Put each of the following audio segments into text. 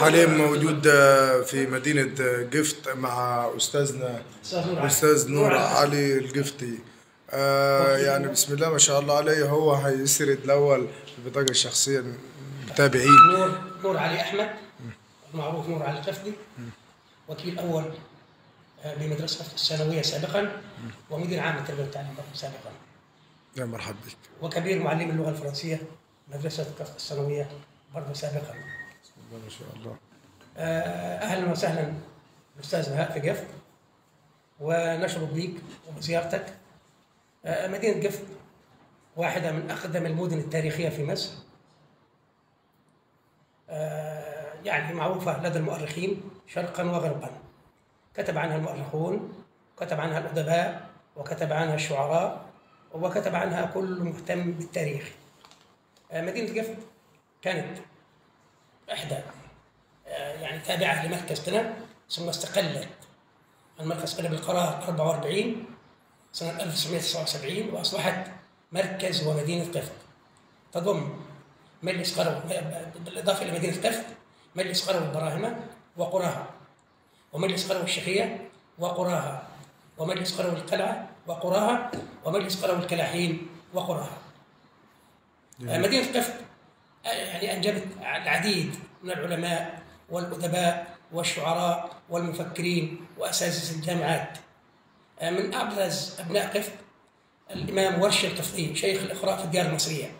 حاليا موجود في مدينة جفت مع أستاذنا أستاذ نور علي الجفتي. آه يعني بسم الله ما شاء الله عليه هو هيسرد الأول البطاقة الشخصية المتابعين نور نور علي أحمد معروف نور علي القفدي وكيل أول آه، بمدرسة الثانويه سابقا ومدير عام التربية والتعليم سابقا. يا مرحبا بك. وكبير معلم اللغة الفرنسية مدرسة كفر الثانوية برضه سابقا. ما شاء الله. آه، أهلا وسهلا أستاذ بهاء في قفط ونشرف بيك وبزيارتك آه، مدينة قفط واحدة من أقدم المدن التاريخية في مصر. آه، يعني معروفة لدى المؤرخين شرقا وغربا. كتب عنها المؤرخون كتب عنها الأدباء وكتب عنها الشعراء وكتب عنها كل مهتم بالتاريخ. مدينة قفط كانت إحدى. آه، يعني تابعة لمركز قنا ثم استقلت. عن مركز قنا بالقرار 44 سنة 1979 وأصبحت مركز ومدينة قفط تضم مجلس قرو بالإضافة إلى مدينة قفط مجلس قرو البراهمة وقراها. ومجلس قرو الشيخية وقراها. ومجلس قرو القلعة وقراها. ومجلس قرو الكلاحين وقراها. آه، مدينة قفط يعني أنجبت العديد من العلماء والأدباء والشعراء والمفكرين وأساتذة الجامعات. آه، من أبرز أبناء قفط الإمام ورش القفطي شيخ الإقراء في الديار المصرية.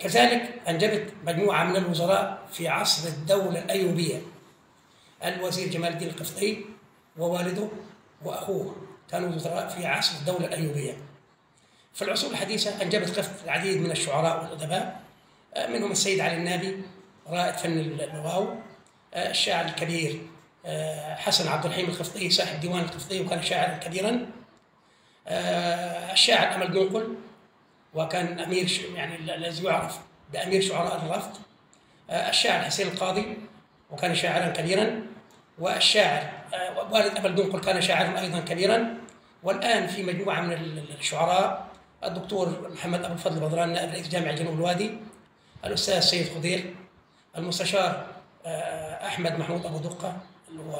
كذلك أنجبت مجموعة من الوزراء في عصر الدولة الأيوبية. الوزير جمال الدين القفطي ووالده وأخوه كانوا وزراء في عصر الدولة الأيوبية. في العصور الحديثة أنجبت قفط العديد من الشعراء والأدباء منهم السيد علي النابي رائد فن اللغاو آه، الشاعر الكبير آه، حسن عبد الرحيم القفطي صاحب ديوان القفطي وكان شاعرا كبيرا. آه، الشاعر أمل دنقل وكان أمير يعني ال- الذي يعرف بامير شعراء الرفض. الشاعر حسين القاضي وكان شاعرا كبيرا. والشاعر والد أمل دنقل كان شاعرا أيضا كبيرا. والآن في مجموعة من ال- ال- الشعراء الدكتور محمد أبو الفضل بدران نائب رئيس جامعة جنوب الوادي. الأستاذ سيد خضير المستشار آه، أحمد محمود أبو دقة اللي هو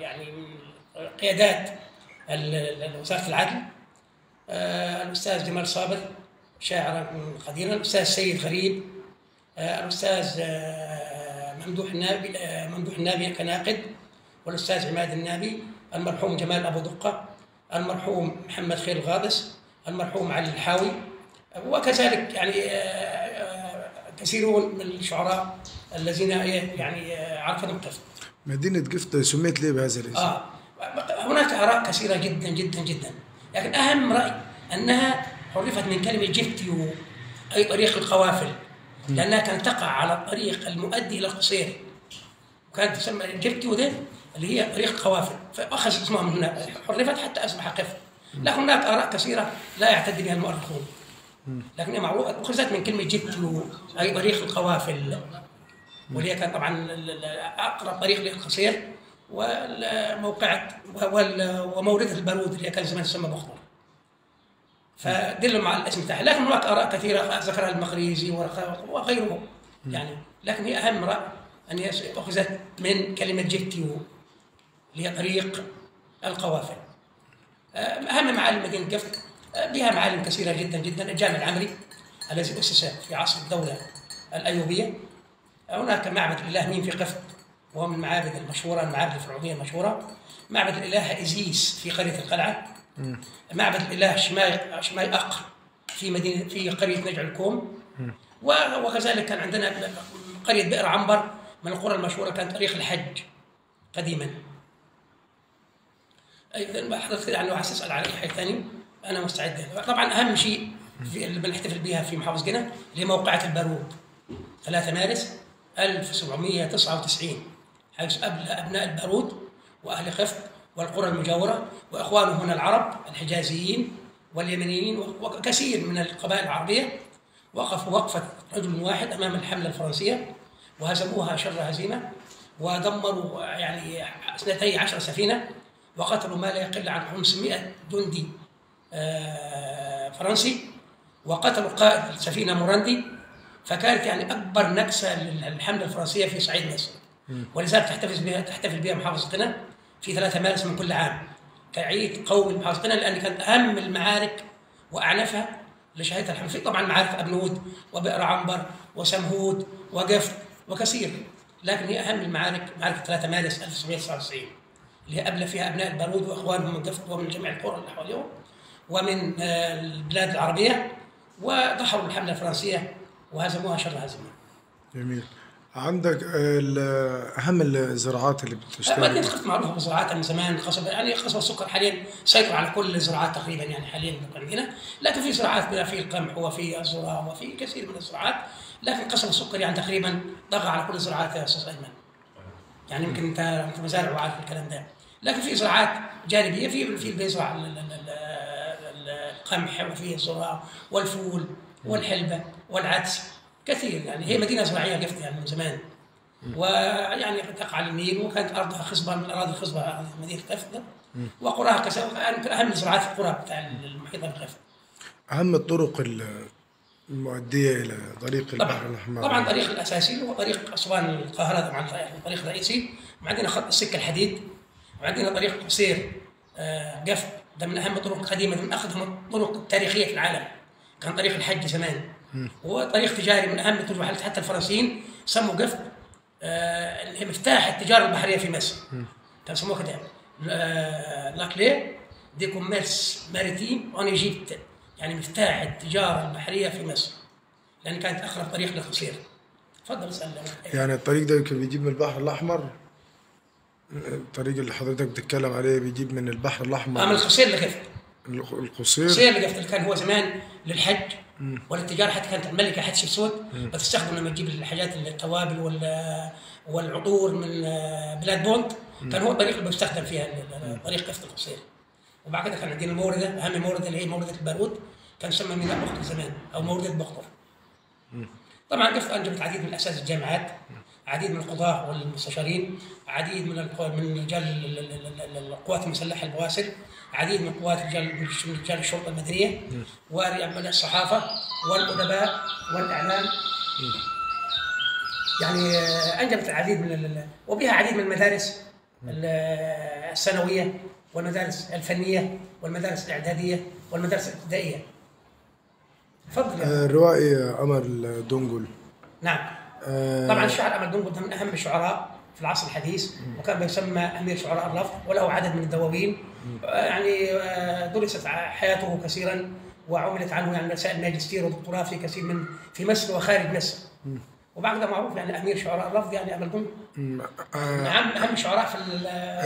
يعني من قيادات وزارة العدل آه، الأستاذ جمال صابر شاعرا قديرا الأستاذ سيد غريب آه، الأستاذ آه، ممدوح النابي آه، ممدوح النابي كناقد والأستاذ عماد النابي المرحوم جمال أبو دقة المرحوم محمد خير الغاضس المرحوم علي الحاوي وكذلك يعني آه، آه، كثيرون من الشعراء الذين يعني آه، عرفتهم قفط مدينة جفت سميت ليه بهذا الاسم؟ آه هناك آراء كثيرة جدا جدا جدا. لكن أهم رأي أنها حرفت من كلمة جفتيو أي طريق القوافل. لأنها كانت تقع على الطريق المؤدي إلى القصير وكانت تسمى جفتيو ده اللي هي طريق القوافل. فاخذ اسمها من هنا حرفت حتى اصبح قفل لكن هناك آراء كثيرة لا يعتد بها المؤرخون. لكن هي معروفة اخذت من كلمة جفتيو أي طريق القوافل. واللي هي كان طبعا أقرب طريق للقصير والموقعة وال- وموردة البارود اللي كان زمان تسمى بخور فدل مع الاسم تاعها لكن هناك آراء كثيرة ذكرها المقريزي وغيره. يعني لكن هي أهم رأي أن أخذت من كلمة جيتيو اللي هي طريق القوافل. أهم معالم مدينه قفط بها معالم كثيرة جدا جدا. الجامع العمري الذي أسس في عصر الدولة الأيوبية. هناك معبد الإله مين في قفط وهو من المعابد المشهورة المعابد الفرعونية المشهورة. معبد الإله إزيس في قرية القلعة. معبد الإله شماي شماي أقر في مدينة في قرية نجع الكوم. وكذلك كان عندنا قرية بئر عنبر. من القرى المشهورة كان طريق الحج قديما. حضرتك يعني عايز تسال عن اي حاجة ثانية أنا مستعد. طبعا أهم شيء في اللي بنحتفل بها في محافظه قنا اللي هي موقعة البارود. 3 مارس 1799 حيث أقبل أبناء البارود وأهل قفط والقرى المجاورة وإخوانهم العرب الحجازيين واليمنيين وكثير من القبائل العربية. وقفوا وقفة رجل واحد أمام الحملة الفرنسية وهزموها شر هزيمة ودمروا يعني اثنتي عشر سفينة وقتلوا ما لا يقل عن 500 جندي فرنسي وقتلوا قائد السفينة مرندي فكانت يعني أكبر نكسة للحملة الفرنسية في صعيد مصر. ولذلك تحتفل بها تحتفل بها محافظه قنا في 3 مارس من كل عام. كعيد قومي لمحافظه قنا لأن كانت أهم المعارك وأعنفها اللي شهدتها الحملة. في طبعا معارك ابنود وبئر عنبر وسمهود وقفط وكثير. لكن هي أهم المعارك معركه 3 مارس 1999 اللي هي أبلى فيها أبناء البارود وأخوانهم من قفط ومن جميع القرى اللي حواليهم. ومن آه، البلاد العربية ودحروا الحمله الفرنسية وهزموها شر هزمها. جميل. عندك ال- أهم الزراعات اللي بتشتغل قفط معروفه بزراعتها من زمان خاصة يعني خاصة السكر حاليا سيطر على كل الزراعات تقريبا يعني حاليا عندنا. لكن في زراعات بما في القمح وفي الذرة وفي كثير من الزراعات. لكن قصب السكر يعني تقريبا طغى على كل الزراعات يا أستاذ أيمن. يعني يمكن أنت مزارع وعارف الكلام ده. لكن في زراعات جانبية في في بيزرع القمح وفي الذره والفول والحلبة والعدس كثير يعني. هي مدينة زراعيه قفط يعني من زمان. ويعني تقع على النيل وكانت أرضها خصبة من الأراضي الخصبة مدينة قفط وقرأها يعني اهم زراعات القرى بتاع المحيطه بقفط أهم الطرق ال- المؤدية إلى طريق البحر طبعا الأحمر. طبعا الطريق الأساسي هو طريق أسوان القاهرة طبعا الطريق الرئيسي وعندنا خط السكة الحديد. وعندنا طريق قصير آه، قفط ده من أهم الطرق القديمه من أقدم الطرق التاريخية في العالم. كان طريق الحج زمان. هو طريق تجاري من أهم الطرق حتى- الفرنسيين سموا قفط آه، مفتاح التجارة البحرية في مصر. كان سموه كده. آه، la clé du commerce maritime en Égypte. يعني مفتاح التجارة البحرية في مصر. لأن كانت أقرب طريق للقصير تفضل اسأل. يعني الطريق ده كان بيجيب من البحر الأحمر؟ الطريق اللي حضرتك بتتكلم عليه بيجيب من البحر الأحمر. القصير لقفت الق- القصير؟ القصير لقفت اللي كان هو زمان للحج. وللتجاره حتى كانت الملكه حتشبسوت بتستخدم لما تجيب الحاجات التوابل وال والعطور من آه، بلاد بونت. كان هو الطريق اللي بيستخدم فيها طريق قفط القصير. وبعد كده كان عندنا المورده أهم مورده اللي هي مورده البارود. كان يسمى ميناء بخطر زمان أو مورده بخطر طبعا قفط أنجبت العديد من أساس الجامعات. عديد من القضاة والمستشارين عديد من من رجال ال- ال- ال- ال- القوات المسلحة البواسل عديد من قوات رجال من رجال الشرطة المدنية ورجال الصحافة والأدباء والإعلام. يعني أنجبت العديد من وبها عديد من المدارس ال- الثانوية والمدارس الفنية والمدارس الإعدادية والمدارس الابتدائية. تفضل يا آه، الروائي قمر الدنجل نعم. طبعا الشاعر امل دنقل من أهم الشعراء في العصر الحديث وكان بيسمى أمير شعراء الرفض وله عدد من الدواوين. آه، يعني آه، درست حياته كثيرا وعملت عنه يعني رسائل ماجستير ودكتوراه في كثير من في مصر وخارج مصر. وبعد معروف يعني أمير شعراء الرفض يعني امل دنقل آه، أهم أهم شعراء في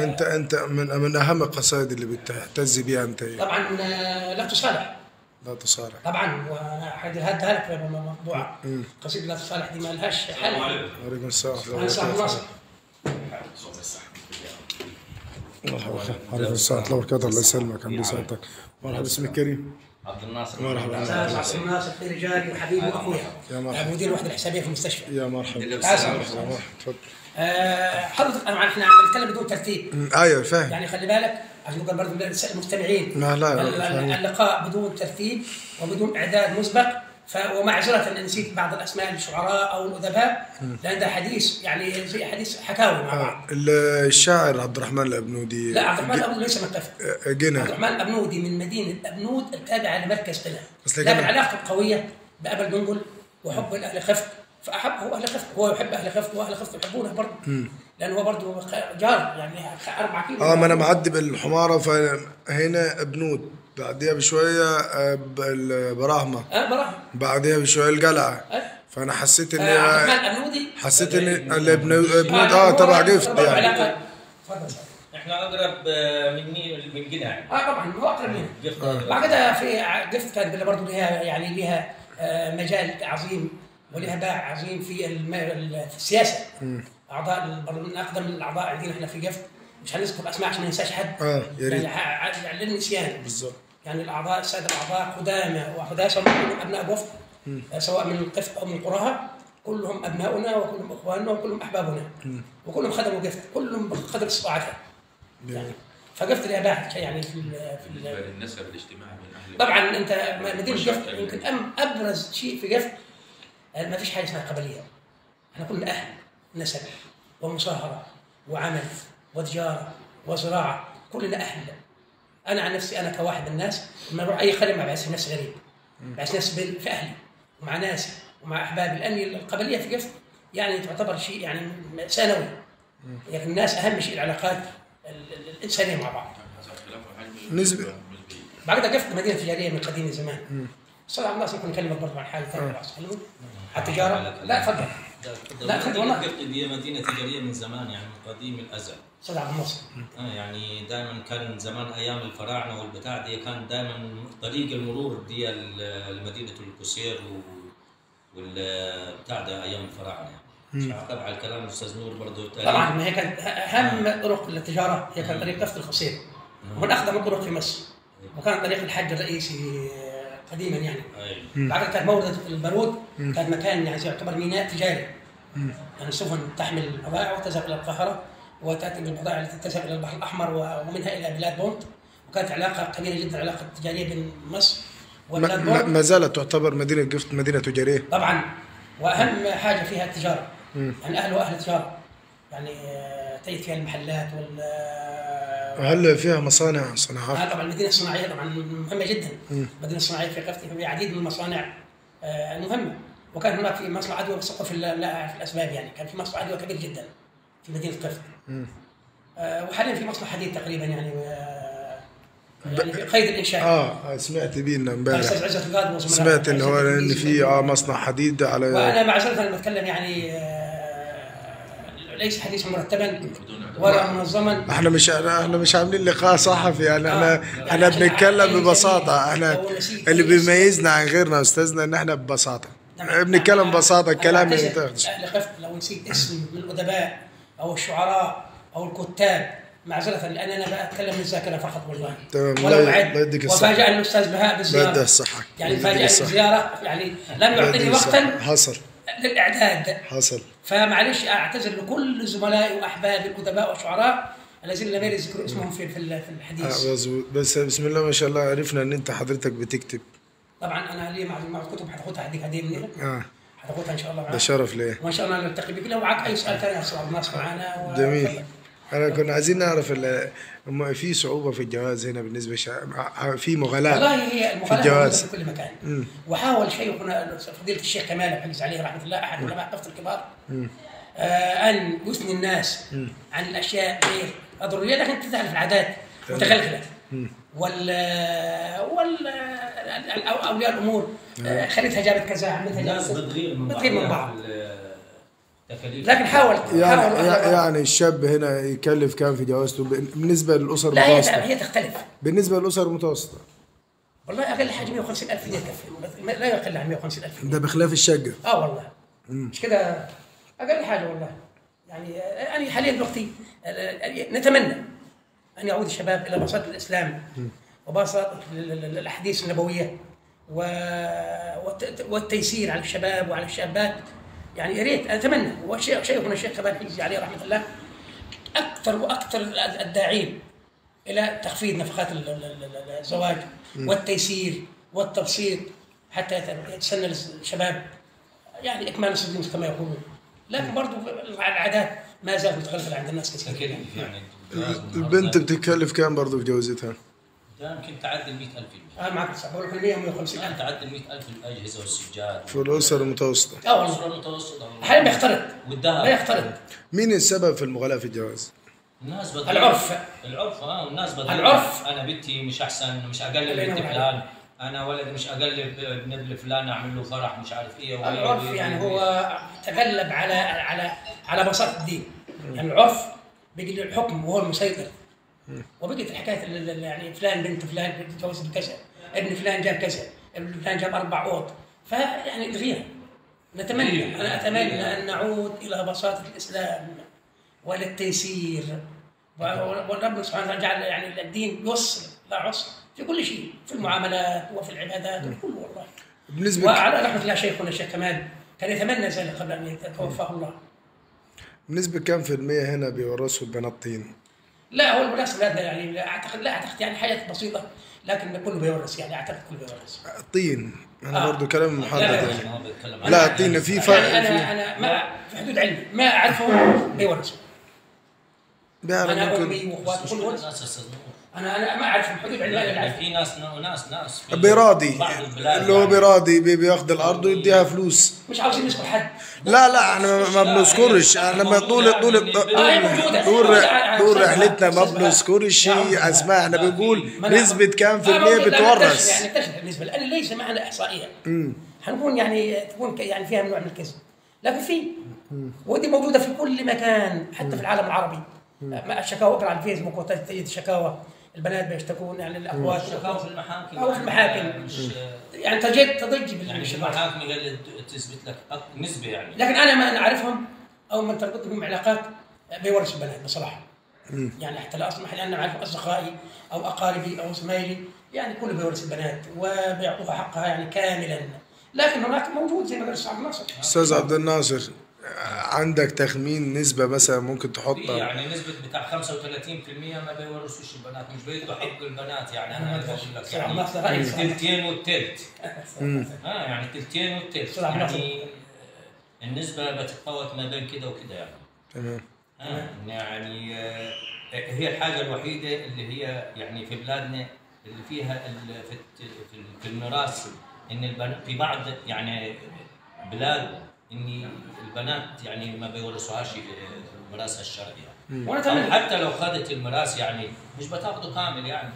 أنت أنت من من أهم القصائد اللي بتهتز بيها أنت؟ طبعا آه، لا تصالح لا تصالح طبعا وهديها لك في موضوع قصيده لا تصالح دي ما لهاش حل. وعليكم السلام ورحمة صاحب الله ناصر. مرحبا عليكم السلام ورحمة الله وبركاته. الله يسلمك عم بيسعدك مرحبا اسمك كريم. عبد الناصر. مرحبا. أستاذ عبد الناصر في رجالي وحبيبي واخويا يا مرحبا. مدير الوحدة الحسابية في المستشفى. يا مرحبا. تعال. مرحبا تفضل. آه، حضرتك أنا إحنا عم نتكلم بدون ترتيب. أيوه فاهم. يعني خلي بالك عشان نقول برضه للمستمعين لا، لا،. اللقاء بدون ترتيب وبدون إعداد مسبق ومعذرة أن نسيت بعض الأسماء الشعراء أو الأدباء لأن ده حديث يعني زي حديث حكاوي مع بعض. آه، ال- الشاعر عبد الرحمن الأبنودي. لا عبد الرحمن الأبنودي ليس متفق. آه، عبد جنى. الرحمن الأبنودي من مدينة ابنود التابعة لمركز قنا. لكن علاقته قوية بأبا الدنقل وحب لاهل خفت فأحبه أهل خفت هو يحب أهل خفت وأهل خفت يحبونه برضه. لأنه هو برضه جار يعني أربع كيلو. آه ما أنا معدي بالحمارة فهنا ابنود. بعديها بشوية آه، ب- البراهمة. آه براهن بعديها بشوية القلعة. آه. فأنا حسيت ان آه، الأبنودي. حسيت ان الابنود ابنود. آه تبع قفط يعني. إحنا أقرب آه، من مين من قنا يعني آه طبعا هو أقرب منه. قفط أقرب. بعد كده في قفت كانت برضه لها يعني آه، مجال عظيم ولها باع عظيم في السياسة. أعضاء البرلمان من أقدم الأعضاء عندنا إحنا في قفت مش هنذكر اسماء عشان ما ننساش حد. آه يا ريت. يعني يعني للنسيان. بالظبط. يعني الأعضاء السادة الأعضاء قدامى وحداثه كلهم أبناء قفت آه، سواء من قفت أو من قراها كلهم أبناؤنا وكلهم إخواننا وكلهم أحبابنا. وكلهم خدموا قفت كلهم بقدر استطاعتهم يعني فقفت لها باع يعني في ال- في ال- بالنسبة للنسب الاجتماعي بين أهل طبعا أنت مدينة جفت يمكن أم أبرز شيء في جفت. ما فيش حاجة اسمها قبلية. إحنا كلنا أهل نسب ومصاهره وعمل وتجارة وزراعة كلنا أهل. أنا عن نفسي أنا كواحد من الناس لما أروح أي قريه ما بحس نفسي غريب. نفسي بال- في أهلي ومع ناسي ومع أحبابي. لأن القبلية في قفط يعني تعتبر شيء يعني ثانوي. يعني الناس أهم شيء العلاقات ال- ال- الإنسانية مع بعض. نسبة. بعد قفط مدينة تجاريه من قديم الزمان. صراحة الناس ممكن نكلمك برضه عن حاجة ثانية عن التجاره لا تفضل. لا، خذ والله. هي مدينة تجارية من زمان يعني من قديم الأزل. صدق عبد الناصر آه يعني دائما كان زمان أيام الفراعنة والبتاع دي كان دائما طريق المرور دي ال- لمدينة القصير والبتاع ده أيام الفراعنة يعني. عقب على الكلام الأستاذ نور برضه طبعا ما هي كانت أهم طرق التجاره هي كانت طريق قفط القصير. ومن أقدم الطرق في مصر. وكان طريق الحج الرئيسي آه، قديما يعني. أيوة. بعد كانت موردة البارود كان مكان يعني يعتبر ميناء تجاري. يعني السفن تحمل البضائع وتذهب إلى القاهرة وتأتي بالبضائع التي تذهب إلى البحر الأحمر و- ومنها إلى بلاد بونت. وكانت علاقة قويه جدا علاقة تجارية بين مصر وبلاد ما- بونت. ما زالت تعتبر مدينة قفط مدينة تجارية. طبعا. وأهم حاجة فيها التجارة. يعني أهل وأهل تجارة. يعني آه، تجد فيها المحلات وال هل فيها مصانع صناعات؟ آه، طبعا المدينة الصناعيه طبعا مهمة جدا. المدينة الصناعيه في قفتي فيها عديد من المصانع آه، المهمه وكان هناك في مصنع بس في في الأسباب يعني. كان في مصنع ادويه كبير جدا في مدينة قفط آه، وحاليا في مصنع حديد تقريبا يعني آه، يعني في قيد الإنشاء. آه سمعت بينا امبارح. سمعت ان هو إن في آه مصنع حديد على وأنا معذره لما اتكلم يعني آه، ليس حديثا مرتبا. ولا منظما إحنا مش إحنا مش عاملين لقاء صحفي يعني إحنا آه. إحنا بنتكلم ببساطة. إحنا اللي بيميزنا عن غيرنا أستاذنا إن إحنا ببساطة. نعم. بنتكلم ببساطة الكلام ما أنا خفت. لو نسيت اسم من الادباء أو الشعراء أو الكتاب معذرة لأن أنا بقى أتكلم من الذاكرة فقط والله. تمام. ولو الصحة. وفاجأني الاستاذ بهاء ده الصحة. يعني فاجأني الصحة. بالزيارة. يعني لم يعطيني. وقتا. حصل. للإعداد. حصل. فمعلش أعتذر لكل زملائي واحبابي الادباء والشعراء الذين لم يرد ذكر اسمهم في في الحديث. آه، بس بسم الله ما شاء الله عرفنا إن أنت حضرتك بتكتب. طبعا أنا لي مع كتب حتاخدها هديك هديه مني آه. حتاخدها إن شاء الله ده معاك شرف ليه وان شاء الله نلتقي بك لو معك أي سؤال ثاني يا أستاذ عبد الناصر معنا و- جميل أنا كنا عايزين نعرف في صعوبة في الجواز هنا بالنسبة شا... في مغالاة والله هي المغالاة الجواز. موجودة في كل مكان. وحاول شيخنا فضيلة الشيخ كمال حفظ عليه رحمة الله أحد علماء قفط الكبار. آه أن يثني الناس عن الأشياء غير الضرورية لكن تتعرف العادات متغلغلة وال وال أو- أولياء الأمور آه، خالتها جابت كذا الناس جابت بتغير من بتغير من بعضها. بعض. في لكن حاول يعني حاول يعني الشاب هنا يكلف كام في جوازته؟ بالنسبة للأسر لا هي المتوسطة. تختلف. بالنسبة للأسر المتوسطة. والله أقل حاجة 150000 جنيه تكفي. لا يقل عن 150000 جنيه. ده بخلاف الشقة. آه والله. مش كده؟ أقل حاجة والله. يعني أنا حاليا دلوقتي نتمنى أن يعود الشباب إلى بساطه الإسلام وبساطه ال- ال- ال- الأحاديث النبوية والتيسير على الشباب وعلى الشابات. يعني يا ريت أتمنى. وشيخ شيخنا الشيخ كمال حجي عليه رحمة الله أكثر وأكثر الداعين إلى تخفيض نفقات ال- ال- ال- ال- الزواج والتيسير والتبسيط حتى يت- يتسنى الشباب يعني إكمال السبيل كما يقولون. لكن برضو العادات ما زالت متغلغله عند الناس كثير. تكاليف يعني البنت بتكلف كام برضه في جوازتها يمكن تعدي ال 100000 آه معك صح. بقول لك 100 150 الان تعدي ال 100000 الاجهزه والسجاد في الاسر المتوسطة؟ آه الأسرة المتوسطة أحيانا بيختلط. والذهب. لا يختلط مين السبب في المغالاة في الجواز؟ الناس بتغير العرف. العرف آه والناس بتغير العرف. أنا بنتي مش أحسن مش ينور بنت. فلان. أنا ولدي مش اقلب ابن ابن فلان أعمل له فرح مش عارف إيه العرف وإيه يعني وإيه. هو تغلب على على على بساطه الدين. يعني العرف بيجي له الحكم وهو المسيطر. وبقت ال- يعني فلان بنت فلان تجوزت بكذا ابن فلان جاب كذا ابن فلان جاب أربع أوض. فيعني الغيره نتمنى أنا أتمنى أن نعود إلى بساطة الإسلام وإلى التيسير. والرب سبحانه وتعالى جعل يعني الدين يسر لا عسر في كل شيء في المعاملات وفي العبادات وفي كل والله. بالنسبة وعلى رحمة الله شيخنا الشيخ كمال كان يتمنى ذلك قبل أن يتوفاه الله. بالنسبة كام في المية هنا بيورثوا البنات طين؟ لا هو هذا يعني لا أعتقد لا أعتقد يعني حاجات بسيطة لكن كله بيورث يعني أعتقد كله بيورث طين أنا آه. برضو كلام محدد لا، لا، يعني. لا اعطينا في فرق يعني أنا أنا ما في حدود علمي ما اعرفهم بيورثوا بيعرف أنا ممكن امي وأخواتي مش أنا أنا ما اعرفهم حدود علمي أنا اللي يعني أعرفهم. في ناس ناس ناس البلاد اللي هو يعني. بيراضي بي- بياخد الأرض ويديها فلوس. مش عاوزين نذكر حد. لا لا إحنا ما بنذكرش إحنا ما طول طول آه،. طول. طول رحلتنا ما بنذكرش. أسماء إحنا بنقول نسبة كام في آه، المية بتورث. نكتشف يعني نكتشف بالنسبة لأن ليس معنا إحصائية. حنكون يعني تكون يعني فيها نوع من الكذب لكن في. ودي موجودة في كل مكان حتى في العالم العربي. مع الشكاوى اقرأ على الفيسبوك وتجد شكاوى البنات بيشتكون يعني الأخوات شكاوى في المحاكم أو في المحاكم. مش يعني تجد تضج يعني في المحاكم هي اللي تثبت لك نسبة يعني. لكن أنا ما نعرفهم أو من تربط بهم علاقات بيورثوا البنات بصراحة. يعني حتى لا اصبح لأن أعرف أصدقائي أو أقاربي أو زمايلي يعني كله بيورث البنات وبيعطوها حقها يعني كاملا. لكن هناك موجود زي ما قال الشعب الناصر أستاذ عبد الناصر عندك تخمين نسبة مثلا ممكن تحطها؟ يعني نسبة بتاع 35% ما بيورثوش البنات مش بيدوا حق البنات يعني. أنا بقول لك يعني صراحة. التلتين والتلت. آه يعني صراحة ما يعني النسبة بتتفاوت ما بين كده وكده يعني. تمام. آه يعني آه، هي الحاجة الوحيدة اللي هي يعني في بلادنا اللي فيها ال- في الت- في ال- في الميراث إن البنات في بعض يعني بلاد ان البنات يعني ما بيورثوهاش آه، ميراثها الشرعي يعني وأنا تمام حتى لو خدت الميراث يعني مش بتاخده كامل يعني.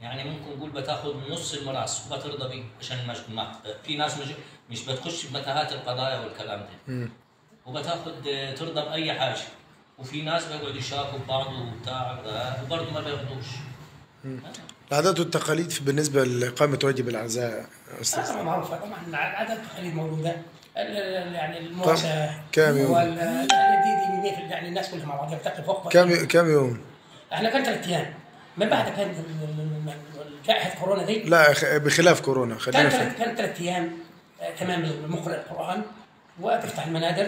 يعني ممكن نقول بتاخذ نص الميراث وبترضى بيه عشان مش ما في ناس مش مش بتخش بمتاهات القضايا والكلام ده. وبتاخذ ترضى بأي حاجة. وفي ناس بيقعدوا يشاركوا ببعض وبتاع وبرضه ما بياخذوش العادات والتقاليد في- بالنسبة لإقامة واجب العزاء أستاذ. طبعا معروفه طبعا العادات والتقاليد موجوده يعني المواساه كم يوم؟ وال- يعني دي دي دي يعني الناس كلها مع بعض يلتقي فوق كم كم يوم؟ إحنا كان ثلاث أيام. من بعد ال- جائحة كورونا دي لا بخلاف كورونا خلينا كان كان ثلاث أيام آه، تمام المقرئ القرآن وتفتح المنادر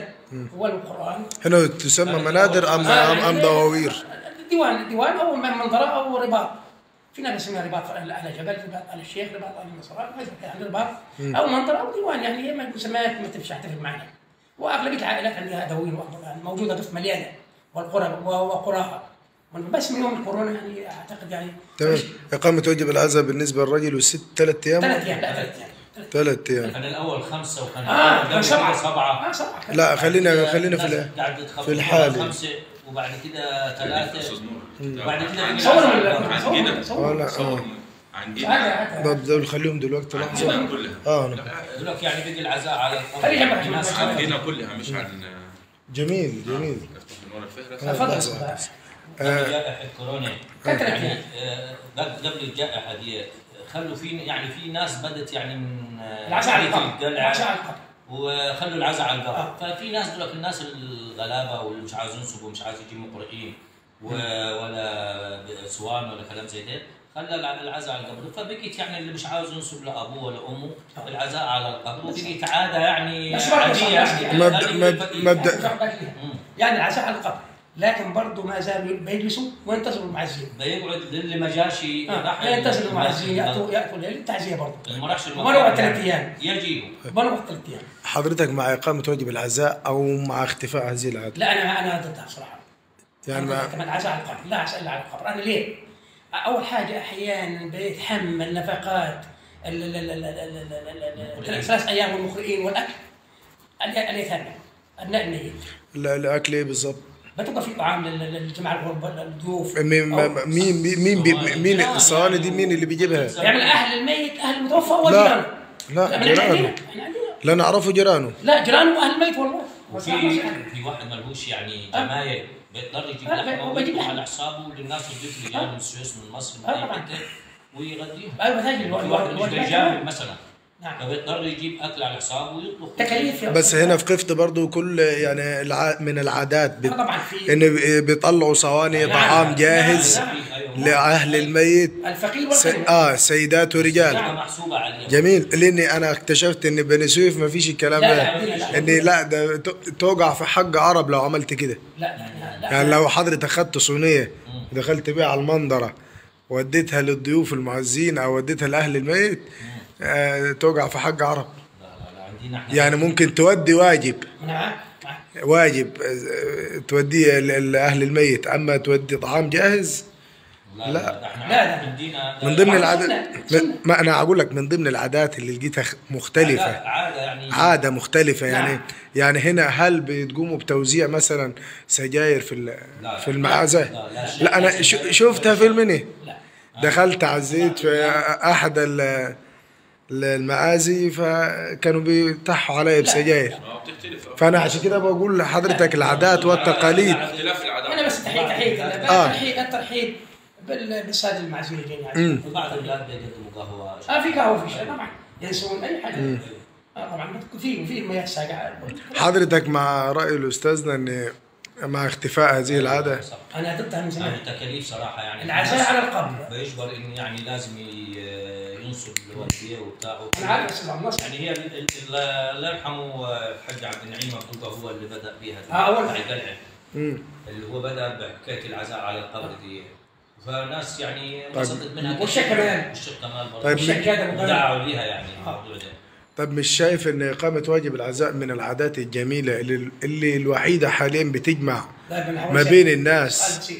والقرآن. هنا تسمى منادر أم أم, أم دواوير. ديوان ديوان أو منظرة أو رباط. في ناس يسميها رباط أهل جبل رباط أهل الشيخ رباط ما يسمى يعني رباط أو منظره أو ديوان يعني هي ما مسميات ما تمشي تختلف معنا وأغلبية العائلات عندها دواوين وأخبار موجودة بس مليانة والقرى وقراها. بس من يوم الكورونا يعني أعتقد يعني تمام. إقامة واجب العزاء بالنسبة للرجل والست ثلاث أيام؟ ثلاث أيام لا ثلاث أيام. ثلاث أيام. كان الأول خمسة وكان آه قبل كان سبعة. سبعة. آه سبعة. لا خلينا خلينا في في الحالي. خمسة. وبعد كده ثلاثة وبعد كده عندنا. صور. صور عندنا. دول نخليهم دلوقتي لحظه عندنا كلها. آه دلوقتي يعني بيجي العزاء على الناس عندنا كلها مش عن جميل آه، جميل. تفضل. جائحة كورونا يعني آه، قبل الجائحة دي خلوا في يعني في ناس بدت يعني من آه، العشاء العشاء على القبر. وخلوا العزاء على القبر آه. ففي ناس يقول لك الناس الغلابة واللي مش عايزين ينصبوا ومش عايز يجيب مقرئين و- ولا سوان ولا كلام زي ده خلى الع- العزاء على القبر. فبقيت يعني اللي مش عاوز ينصب لابوه ولا أمه العزاء على القبر. وبقيت عادة يعني عادية يعني. مبدأ- هذه مب- الفقير. مبدأ- يعني العزاء على القبر. لكن برضه ما زالوا بيجلسوا وينتظروا المعزيه. بيقعد للي ما جاش آه، ينتظروا المعزيه ياتوا يأتوا للتعزيه برضه يعني ما راحش ما روح يعني. ثلاث أيام. يجيهم ما روح ثلاث أيام. حضرتك مع إقامة واجب العزاء أو مع اختفاء هذه العادة؟ لا أنا أنا ضدها صراحة يعني ما كمان. عزاء على القبر. لا عزاء على القبر. أنا ليه؟ أول حاجة أحيانا بيتحمل نفقات ثلاث أيام والمقرئين والأكل. اليتامى. ابناء الأكل إيه بالظبط؟ بالظبط بتبقى في طعام لل- لل- للجماعه الغرباء للضيوف مين مين مين مين, الصواني دي مين اللي بيجيبها؟ يعني أهل الميت أهل المتوفى لا. وجيرانه لا، من جيرانه. لا نعرفه جيرانه لا جيرانه واهل الميت والله وفي في واحد ملهوش يعني آه. جمايل بيقدر يجيب آه، لحمة هو لحمة. على حسابه للناس اللي جاية من السويس من مصر من أي. حتة ويغديهم أيوه بتاجي في واحد مش بيجامل مثلا نعم فبيضطر يجيب اكل على حسابه ويطبخ تكاليف يا بس. هنا في قفط برضو كل يعني الع... من العادات بت... آه، طبعا في ان بيطلعوا صواني نعم. طعام جاهز نعم. لاهل الميت الفقير س... آه سيدات ورجال محسوبه عليه جميل لاني أنا اكتشفت ان بني سويف ما فيش الكلام لا، ده لا،. اني لا ده ت- توقع في حق عرب لو عملت كده لا لا. يعني لو حضرتك اخدت صينيه ودخلت بيها على المنظره وديتها للضيوف المعزين أو وديتها لاهل الميت آه، توقع في حق عرب لا لا لا عندنا إحنا يعني ممكن تودي واجب أنا واجب آه، توديه ل- لأهل الميت أما تودي طعام جاهز لا لا لا، من ضمن العادات ما أنا أقول لك من ضمن العادات اللي لقيتها عادة, عادة يعني عادة مختلفة يعني نعم. يعني هنا هل بتقوموا بتوزيع مثلا سجاير في في لا. المعازة؟ لا، لا، شيء- شفتها في المني لا دخلت عزيت في أحد المعازي فكانوا بيتحوا علي بسجاير. آه بتختلف. آه فأنا عشان كده بقول لحضرتك العادات والتقاليد. أنا بس تحية تحية. آه. الترحيب الترحيب بال- بالساده المعزولين يعني. في بعض البلاد بيقدموا قهوة. آه في قهوة في شيء طبعا. ينسون أي حاجة. آه طبعا. في في مياه ساقعه حضرتك مع رأي الأستاذنا أن مع اختفاء هذه العادة؟ صح. أنا ضدها من يعني زمان التكاليف صراحة يعني. العزاء على القبر. بيجبر انه يعني لازم ي- ينصب الوالديه وبتاع أنا عارف أستاذ يعني هي ال- ال- ال- الله يرحمه الحاج عبد النعيم مبروكه هو اللي بدأ بها آه، أول. على القلعه مم. اللي هو بدأ بحكاية العزاء على القبر دي فناس يعني انبسطت منها والشيخ. كمال. والشيخ كمال برضه طيب، والشيخ غالي. ودعوا ليها يعني الموضوع ده طب مش شايف إن إقامة واجب العزاء من العادات الجميلة اللي, اللي الوحيدة حاليا بتجمع ما. بين الناس.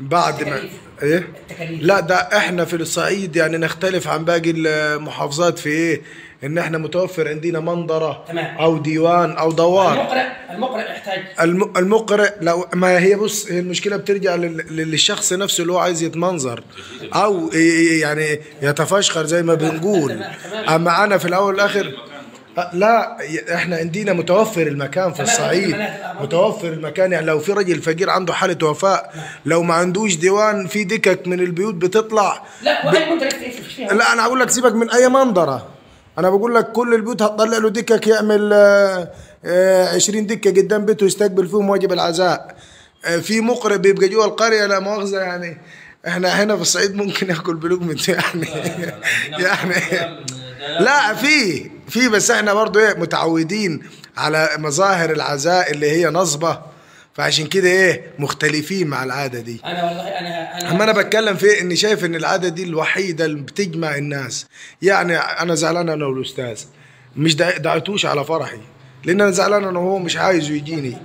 بعد ما. إيه؟ التكاليف. لا ده إحنا في الصعيد يعني نختلف عن باقي المحافظات في إيه؟ إن إحنا متوفر عندنا منظرة تمام. أو ديوان أو دوار. المقرئ المقرئ يحتاج. الم- المقرئ لو ما هي بص هي المشكلة بترجع لل- للشخص نفسه اللي هو عايز يتمنظر. أو يعني يتفشخر زي ما بنقول. أما أنا في الأول والآخر لا ي- إحنا عندنا متوفر المكان في الصعيد. متوفر المكان يعني لو في رجل فقير عنده حالة وفاء لو ما عندوش ديوان في دكك من البيوت بتطلع لا فيها. لا أنا أقول لك سيبك من أي منظرة. أنا بقول لك كل البيوت هتطلع له دكك يعمل آه، آه، 20 دكة قدام بيته يستقبل فيهم واجب العزاء. آه، في مقرئ بيبقى جوا القرية لا مؤاخذه يعني إحنا هنا في الصعيد ممكن ناكل بلقمة يعني. يعني لا في. في بس إحنا برضو إيه متعودين على مظاهر العزاء اللي هي نصبة فعشان كده إيه مختلفين مع العادة دي. أنا والله أنا أنا أما أنا بتكلم في إني شايف إن العادة دي الوحيدة اللي بتجمع الناس. يعني أنا زعلان أنا والأستاذ. مش دع- دعيتوش على فرحي. لأن أنا زعلان أنا وهو مش عايزه يجيني.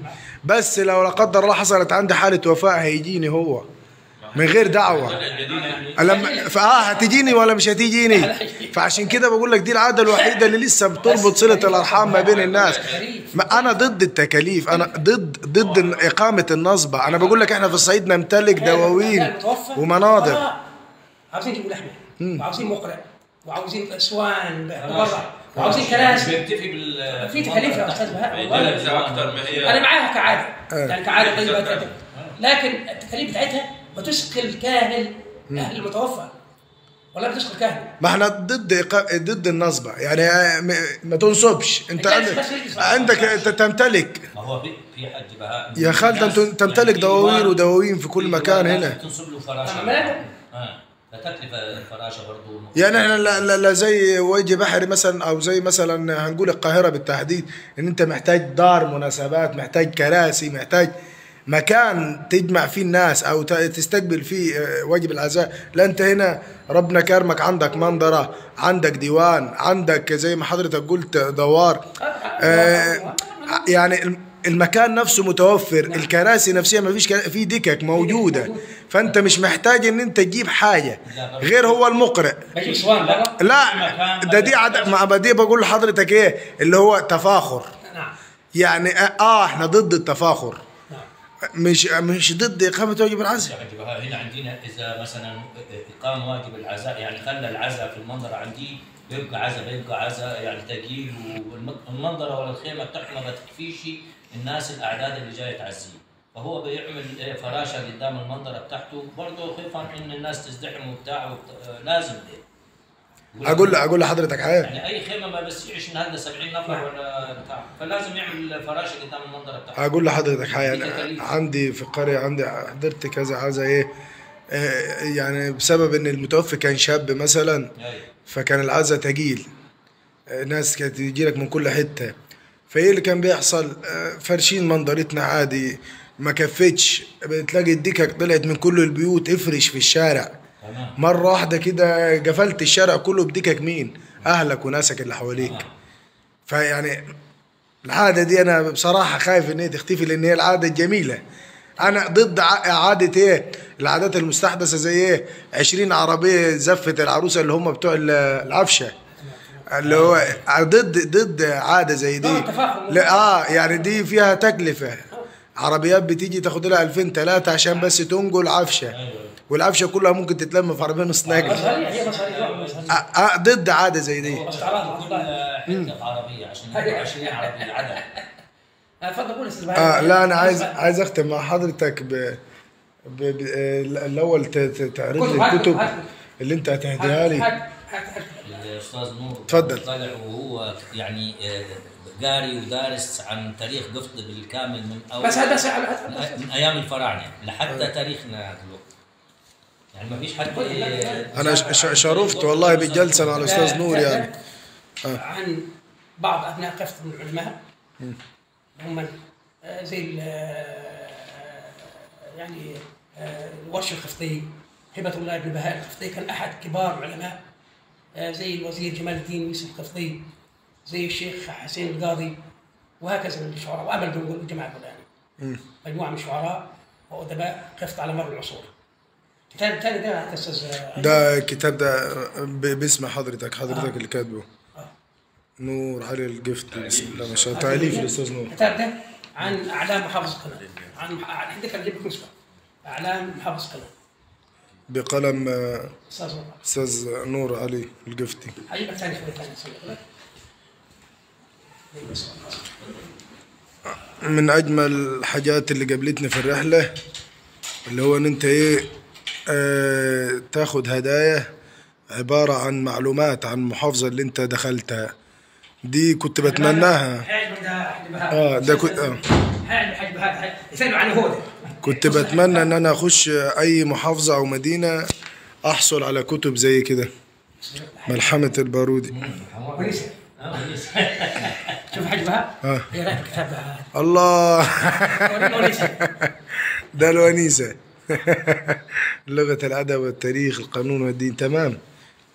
بس لو لا قدر الله حصلت عندي حالة وفاة هيجيني هو. من غير دعوة. لما فآه هتجيني ولا مش هتجيني؟ فعشان كده بقول لك دي العادة الوحيدة اللي لسه بتربط صلة الأرحام ما بين الناس. ما أنا ضد التكاليف. أنا ضد ضد إقامة النصبه أنا بقول لك إحنا في الصعيد نمتلك دواوين. ومناظر آه. عاوزين يجيبوا لحمة. وعاوزين مقرئ وعاوزين أسوان برا. وعاوزين كراسي. بيكتفي بال في تكاليف يا أستاذ بهاء. والله. أكثر ما هي. أنا معاها كعادة. يعني كعادة طيبة لكن التكاليف بتاعتها بتثقل كاهل أهل المتوفى. والله بتثقل كاهل ما إحنا ضد ضد النصبه يعني ما, ما تنصبش. انت عندك. عندك انت تمتلك. ما هو في في حد بهاء يا خالد انت الناس تمتلك يعني دواوين ودواوين في كل مكان هنا. تنصب له فراشة. أما آه. فتكلفه الفراشة برضه يعني إحنا لا, لا, لا زي وجه بحري مثلا أو زي مثلا هنقول القاهرة بالتحديد إن أنت محتاج دار مناسبات محتاج كراسي محتاج مكان تجمع فيه الناس أو تستقبل فيه آه، واجب العزاء لا أنت هنا ربنا كرمك. عندك منظرة عندك ديوان عندك زي ما حضرتك قلت دوار. آه، يعني الم- المكان نفسه متوفر الكراسي نفسها ما فيش في دكك موجودة. فأنت مش محتاج إن أنت تجيب حاجة غير هو المقرئ. لا ده دي عد... مع بدي بقول لحضرتك إيه اللي هو تفاخر. نعم. يعني آه إحنا ضد التفاخر. مش مش ضد إقامة واجب العزاء. بهاء هنا عندنا إذا مثلا إقام واجب العزاء يعني خلى العزاء في المنظره عندي بيبقى عزاء بيبقى عزاء يعني تقيل والمنظره ولا الخيمة بتاعته ما بتكفيش الناس الأعداد اللي جاية تعزيه. فهو بيعمل إيه؟ فراشة قدام المنظره بتاعته. برضه خوفا إن الناس تزدحم وبتاع وبت- لازم. ده أقول أقول لحضرتك حاجة. يعني أي خيمة ما بسيعش نهدى 70 نفر ولا بتاع. فلازم يعمل فراشة قدام المنظره بتاعته أقول لحضرتك حاجة. تكاليف. عندي في القرية عندي حضرت كذا عزاء إيه آه، يعني بسبب إن المتوفي كان شاب مثلا أيوة. فكان العزاء تقيل. آه، ناس كانت تجي لك من كل حتة. فإيه اللي كان بيحصل؟ آه، فرشين منظرتنا عادي. ما كفتش بتلاقي الدكك طلعت من كل البيوت افرش في الشارع. تمام مرة واحدة كده قفلت الشارع كله بدكك مين؟ أهلك وناسك اللي حواليك. فيعني العادة دي أنا بصراحة خايف ان هي تختفي لأن هي العادة الجميلة. أنا ضد ع- إعادة إيه؟ العادات المستحدثة زي إيه؟ 20 عربية زفت العروسة اللي هم بتوع ال- العفشة. اللي هو ضد ضد عادة زي دي. لا آه يعني دي فيها تكلفة. عربيات بتيجي تاخد لها 2000 3 عشان بس تنقل عفشة. والعفشة كلها ممكن تتلم في عربية نص. آه آه ضد عادة زي دي. حتة عربية عشان 20 عربية عدد آه، تفضل قول أستاذ لا أنا عايز عايز أختم مع حضرتك ب, ب... ب... الأول ت... ت- تعرض لي الكتب. اللي أنت هتهديها لي. الأستاذ نور تفضل. طلع وهو يعني آه، قاري ودارس عن تاريخ قفط بالكامل من أول بس هذا سهل من أيام الفراعنة لحتى تاريخنا دلوقتي يعني ما فيش حد أنا ش... ش... شرفت والله بالجلسه مع الأستاذ نور يعني. عن بعض أبناء قفط من العلماء. هم آه، زي آه، يعني آه، الورش القفطي هبه الله بن بهاء القفطي كان أحد كبار العلماء. آه، زي الوزير جمال الدين يوسف القفطي. زي الشيخ حسين القاضي وهكذا من الشعراء. وامل كلها يعني مجموعة من الشعراء وأدباء قفط على مر العصور. الكتاب الثاني ده أستاذ آه، ده الكتاب ده ب... باسم حضرتك حضرتك اللي كاتبه. آه. نور علي القفطي بسم الله ما شاء الله. تأليف الأستاذ نور. الكتاب ده عن أعلام محافظ قنا عن عن- عندك نسخه أعلام محافظ قنا بقلم آه، أستاذ نور. علي القفطي هجيب لك ثاني شوية ثاني. من أجمل الحاجات اللي قابلتني في الرحلة اللي هو إن أنت إيه آه تاخد هدايا عبارة عن معلومات عن المحافظه اللي أنت دخلتها. دي كنت بتمناها. حاج ده كنت- آه. كنت بتمنى إن أنا أخش أي محافظة أو مدينة أحصل على كتب زي كده. ملحمة البارودي. شوف حاج بهاء آه. في الكتاب. ده؟ الله. ده الونيسة. لغة الأدب والتاريخ القانون والدين. تمام.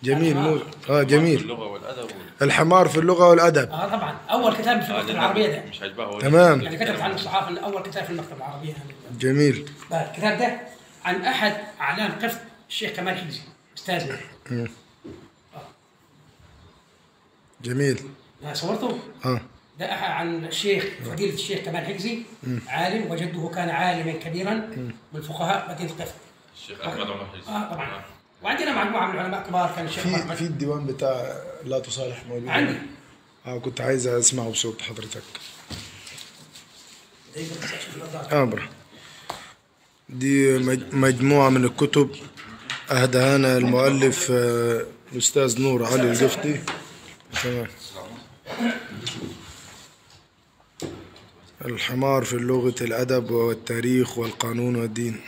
جميل. مو آه جميل. اللغة والأدب وال- الحمار في اللغة والأدب. آه طبعا. أول كتاب في المكتبه العربية ده. مش عاجبها ولا تمام. يعني كتبت عنه الصحافة إن أول كتاب في المكتبة العربية. جميل. بقى الكتاب ده عن أحد أعلام قفط الشيخ كمال حجزي استاذنا جميل. ما صورته؟ آه. عن الشيخ فضيلة الشيخ كمال حجزي عالم وجده كان عالما كبيرا من فقهاء مدينة قفط الشيخ أحمد عمر حجز آه طبعا. وعندنا مجموعة من العلماء كبار كان الشيخ في محمد. في الديوان بتاع لا تصالح موجود. عندي. آه كنت عايز أسمعه بصوت حضرتك. أمر دي مج- مجموعة من الكتب. أهدانا المؤلف آه، الأستاذ نور علي القفطي تمام. الحمار في لغة الأدب والتاريخ والقانون والدين.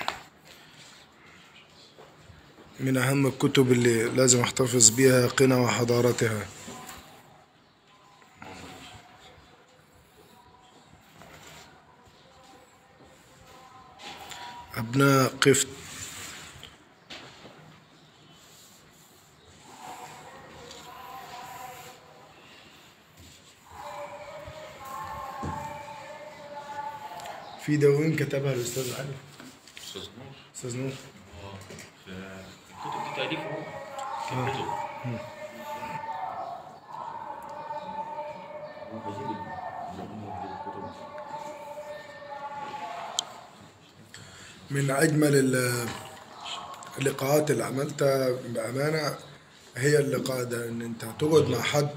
من أهم الكتب اللي لازم أحتفظ بها قنا وحضارتها. أبناء قفط في دواوين كتبها الأستاذ علي. أستاذ نور. أستاذ نور. هو في الكتب دي تاليفه هو؟ كتب من أجمل ال- اللقاءات اللي عملتها بأمانة هي اللقاء ده إن أنت تقعد مع حد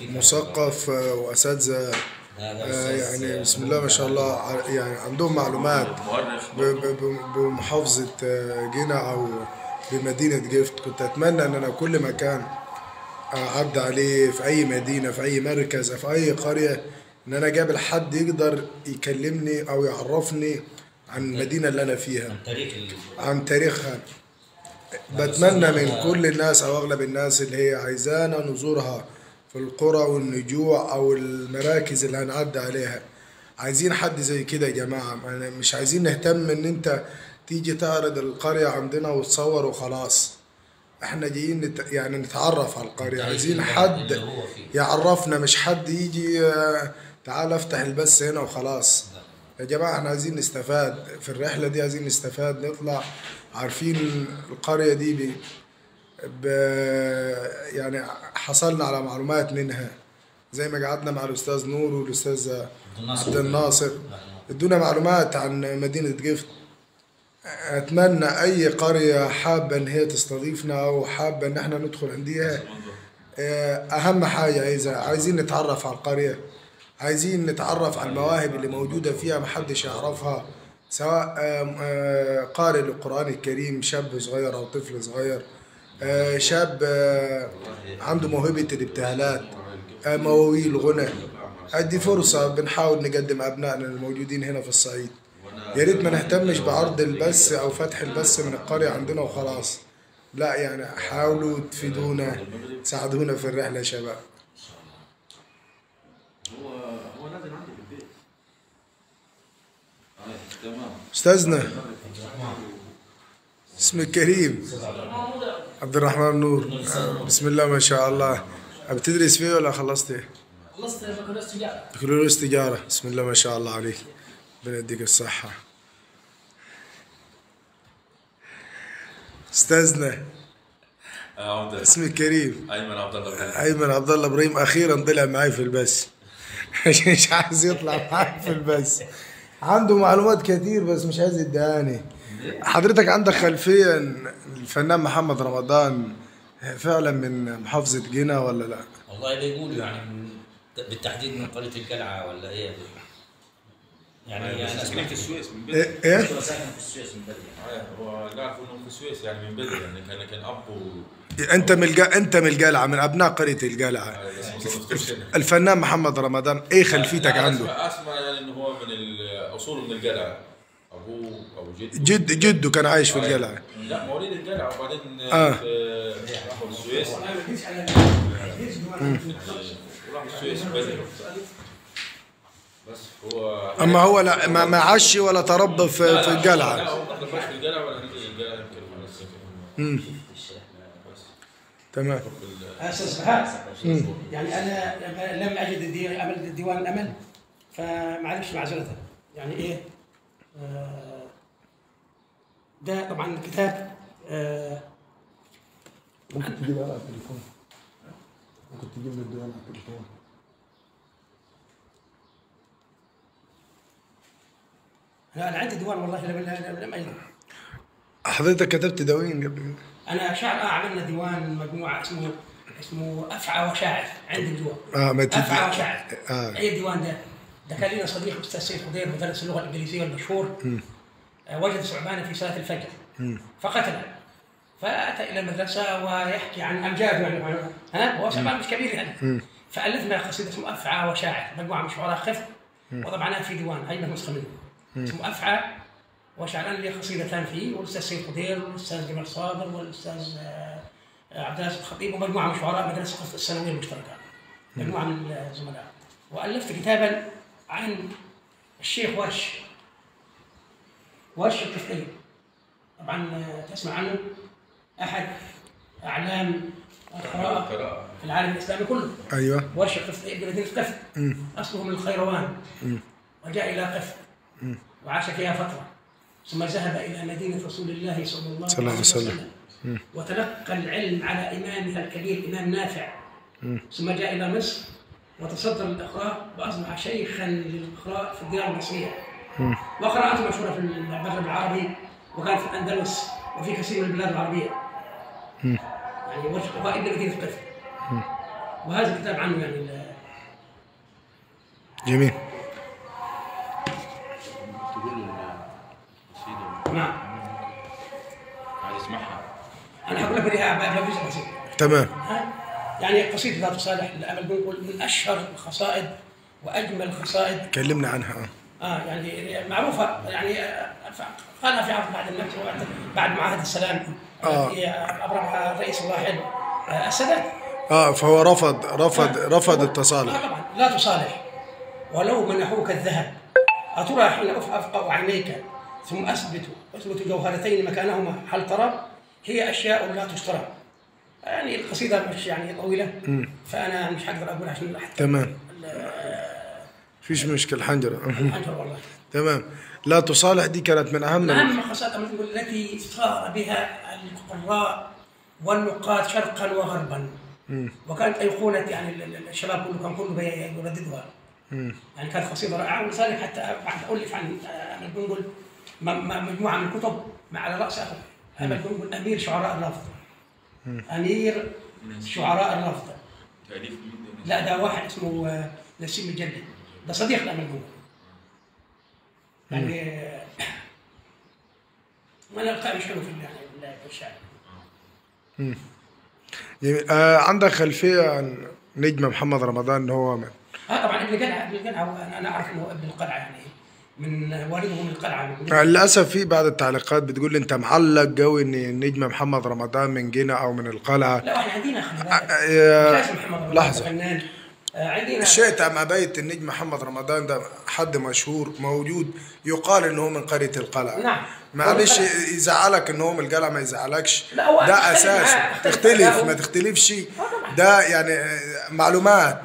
مثقف آه، وأساتذة آه، يعني بسم الله ما شاء الله يعني عندهم معلومات بمحافظة آه، جنة أو بمدينة جفت كنت أتمنى إن أنا كل مكان أعدي عليه في أي مدينة في أي مركز في أي قرية إن أنا قابل حد يقدر يكلمني أو يعرفني عن المدينة اللي أنا فيها. تاريخ ال- عن تاريخها بتمنى من كل الناس أو أغلب الناس اللي هي عايزانا نزورها في القرى والنجوع أو المراكز اللي هنعدي عليها. عايزين حد زي كده يا جماعة. يعني مش عايزين نهتم إن أنت تيجي تعرض القرية عندنا وتصور وخلاص. إحنا جايين نت... يعني نتعرف على القرية. عايزين حد. يعرفنا. مش حد يجي آه، تعال أفتح البث هنا وخلاص. يا جماعة إحنا عايزين نستفاد. في الرحلة دي عايزين نستفاد. نطلع عارفين القرية دي. يعني حصلنا على معلومات منها. زي ما قعدنا مع الأستاذ نور والأستاذ. عبد الناصر. ادونا معلومات عن مدينة قفط. أتمنى أي قرية حابة إن هي تستضيفنا أو حابة إن إحنا ندخل عندها. أهم حاجة إذا عايزين نتعرف على القرية عايزين نتعرف على المواهب اللي موجودة فيها محدش يعرفها سواء آه، قارئ للقرآن الكريم شاب صغير أو طفل صغير. شاب آه، عنده موهبة الابتهالات آه، مواويل غنى ادي فرصة بنحاول نقدم أبنائنا الموجودين هنا في الصعيد. يا ريت ما نهتمش بعرض البث أو فتح البث من القرية عندنا وخلاص. لا يعني حاولوا تفيدونا تساعدونا في الرحلة يا شباب. هو هو نازل عندي في البيت آه، تمام استاذنا اسمك كريم عبد الرحمن نور. بسم الله ما شاء الله. بتدرس فيه ولا خلصت؟ إيه؟ خلصت بكالوريوس تجارة. بكالوريوس تجارة بسم الله ما شاء الله عليك. ربنا يديك الصحة. أستاذنا. عبد اسمك كريم أيمن عبد الله بن أيمن عبد الله إبراهيم أخيرا طلع معي في البث مش عايز يطلع معي في البث عنده معلومات كتير بس مش عايز يديهاني حضرتك عندك خلفية الفنان محمد رمضان فعلا من محافظة جنة ولا لا؟ والله بيقولوا يعني بالتحديد من قريه القلعة ولا هي يعني أنا سمعت سمعت السويس من بدري إيه؟ إيه؟ كنت ساكن في السويس من بدري آه، هو اعرفه انه في السويس يعني من بدري يعني كان كان ابو أنت من الج... أنت من القلعة من أبناء قرية القلعة آه، هنا. الفنان محمد رمضان إيه خلفيتك لا، عنده؟ أسمع يعني انه هو من أصوله من القلعة أبوه أو جده جد جده كان عايش في القلعه لا مواليد القلعه وبعدين آه. في- راحوا السويس. السويس بدري. بس هو أما هو لا ما, ما عاش ولا تربى في, في لا القلعه هو ما في القلعه ولا نزل القلعه تمام. يعني أنا لم أجد الدي- امل ديوان الأمل فمعلش معذرة. يعني إيه؟ آه، ده طبعا كتاب آه، ممكن تجيب على التليفون. ممكن تجيب لي الديوان على التليفون. لا أنا عندي ديوان والله لم لم- لم اجد حضرتك كتبت دواوين قبل كده؟ أنا شاعر آه عملنا ديوان مجموعة اسمه اسمه أفعى وشاعر. عندي الديوان آه ما أفعى وشاعر. آه. أي الديوان ده؟ ده كان لنا صديق أستاذ سيد خضير مدرس اللغة الإنجليزية المشهور. آه، وجد ثعبانا في صلاة الفجر. فقتله. فأتى إلى المدرسة ويحكي عن امجاده يعني عن- ها؟ هو ثعبان مش كبير يعني. فألفنا قصيدة اسمه افعى وشاعر. مجموعة من شعراء خف. وطبعناها في ديوان هاي نسخة منه؟ اسمه افعى وشعران لي قصيدتان فيه. والأستاذ سيد خضير والأستاذ جمال صابر والأستاذ آه، عبد العزيز الخطيب ومجموعة من شعراء مدرسة الثانوية المشتركة. مجموعة من الزملاء. وألفت كتابا عن الشيخ ورش. ورش القفطي طبعا تسمع عنه؟ أحد أعلام القراءة القراءة. في العالم الإسلامي كله. أيوه. ورش ابن مدينه قفط أصله من الخيروان. وجاء إلى قفط وعاش فيها فترة. ثم ذهب إلى مدينة رسول الله صلى الله صلى الله عليه عليه وسلم. وسلم وتلقى العلم على امامها الكبير إمام نافع. ثم جاء إلى مصر وتصدر للإقراء وأصبح شيخا للإقراء في الديار المصرية. وقراءته مشهورة في المغرب العربي وكان في الأندلس وفي كثير من البلاد العربية. يعني ورش هو ابن مدينه قفط وهذا الكتاب عنه يعني جميل. نعم. عايز اسمعها أنا هقول لك اياها بجزء بسيط. تمام. ها؟ يعني قصيده ذات صالح لامل بنقول من أشهر القصائد وأجمل القصائد. كلمنا عنها آه. آه يعني معروفة يعني آه، قالها في عرض بعد بعد معاهده السلام آه. التي ابرمها الرئيس الراحل آه، السادات. آه فهو رفض رفض رفض آه التصالح طبعا لا تصالح. ولو منحوك الذهب. أترى حين أف- أفقأ عينيك. ثم أثبت أثبت جوهرتين مكانهما. هل ترى؟ هي أشياء لا تشترى. يعني القصيدة مش يعني طويلة. فأنا مش هقدر أقول عشان تمام. فيش مشكلة حنجرة الحنجر والله. تمام. لا تصالح دي كانت من أهم من أهم خصائص نقول التي صار بها القراء والنقاد شرقا وغربا. وكانت أيقونة يعني ال- ال- الشباب كله كان كله يرددها. يعني كانت قصيدة رائعة. ولذلك حتى بعد ألف عن أحمد بنقل م- م- مجموعة من الكتب مع على راسها أحمد بنقل أمير شعراء اللفظ أمير شعراء اللفظ تأليف مين ده؟ لا ده واحد اسمه آه، نسيم الجلي ده صديق بنقل يعني آه، ألقاء مش حلو في ال- يعني الشعر جميل. آه عندك خلفية عن نجم محمد رمضان إن هو من؟ آه طبعا ابن قلعة ابن قلعة هو- أنا أعرف إنه ابن القلعة يعني من والده من القلعة. من آه، للأسف في بعض التعليقات بتقول أنت معلق قوي إن النجم محمد رمضان من جنة أو من القلعة. لا إحنا عندنا آه، مش لازم محمد رمضان لحظة. فنان. آه، عندنا الشيء تبع بيت النجم محمد رمضان ده حد مشهور موجود يقال إنه هو من قرية القلعة نعم. معلش. يزعلك إنه هو من القلعة ما يزعلكش لا، هو ده أساس تختلف. ما تختلفش طبعا. ده يعني آه، معلومات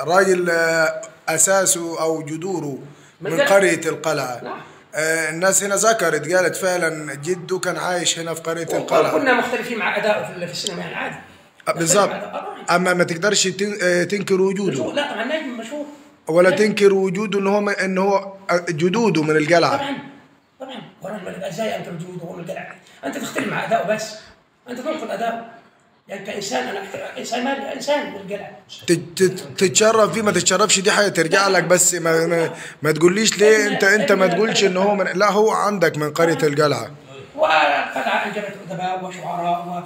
راجل آه، أساسه أو جذوره من. قرية القلعة نعم. آه، الناس هنا ذكرت قالت فعلا جده كان عايش هنا في قرية القلعة كنا مختلفين مع اداؤه في السينما عادي آه، بالظبط مع أداؤه. أما ما تقدرش آه، تنكر وجوده. لا طبعا نجم مشهور. ولا. تنكر وجوده إن هو إن هو جدوده من القلعة. طبعا طبعا. ورجل إزاي انت وجوده هو من القلعة. أنت تختلف مع أداؤه بس. أنت تنقد أداؤه. يعني كإنسان أنا أحترم- إنسان ما إنسان من القلعة. تت- تت- تتشرف فيه ما تتشرفش دي حاجة ترجع لك بس. ما, ما, ما تقوليش ليه انت أنت ما تقولش إن هو من لا هو عندك من قرية القلعة. والقلعه انجبت ادباء وشعراء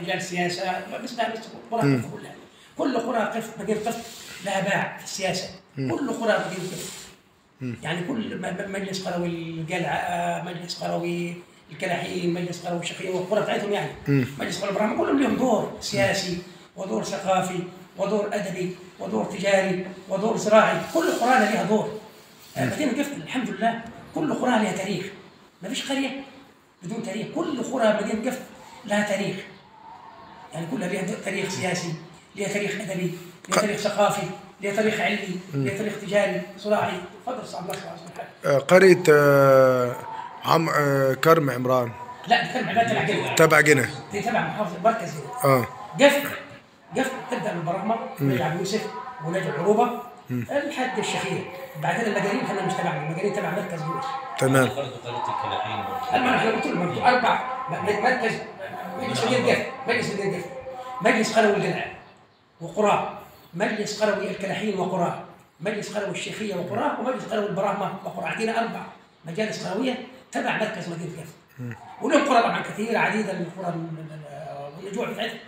ورجال سياسه بس لا بس قرى قفط كلها كل قرى قفط مدينه قفط لها باع في السياسة. كل قرى مدينه قفط يعني كل مجلس قروي القلعة مجلس قروي الكلاحين مجلس قروي الشقيه والقرى بتاعتهم يعني. مجلس قروي إبراهيم كلهم لهم دور سياسي ودور ثقافي ودور أدبي ودور تجاري ودور زراعي. كل قرانا لها دور. مدينة قفط الحمد لله. كل قرى لها تاريخ. ما فيش قرية بدون تاريخ. كل قرى مدينه قفط لها تاريخ. يعني كلها لها تاريخ سياسي لها تاريخ أدبي لها تاريخ ثقافي لها تاريخ علمي لها تاريخ تجاري صراعي تفضل أستاذ الله سبحانه وتعالى آه، قريه آه، عم آه، كرم عمران. لا بتكلم عن تبع قفط تبع جنة. دي تبع محافظة المركز هنا آه. قفط قفط تبدأ من برغمه ونجع يوسف ونجع عروبة. لحد الشخير بعدين المجانين إحنا مش تبعنا المجانين تبع مركز يونس تمام. المهم إحنا قلت لهم أربع مركز مجلس مدينه قفط مجلس مدينه قفط مجلس قروي القلعه وقراه مجلس قروي الكلاحين وقراه مجلس قروي الشيخيه وقراه ومجلس قروي البراهمه وقراه عندنا أربع مجالس قرويه تبع مركز مدينه قفط ولهم قرى طبعا كثيره عديده من القرى والنجوع بتاعتهم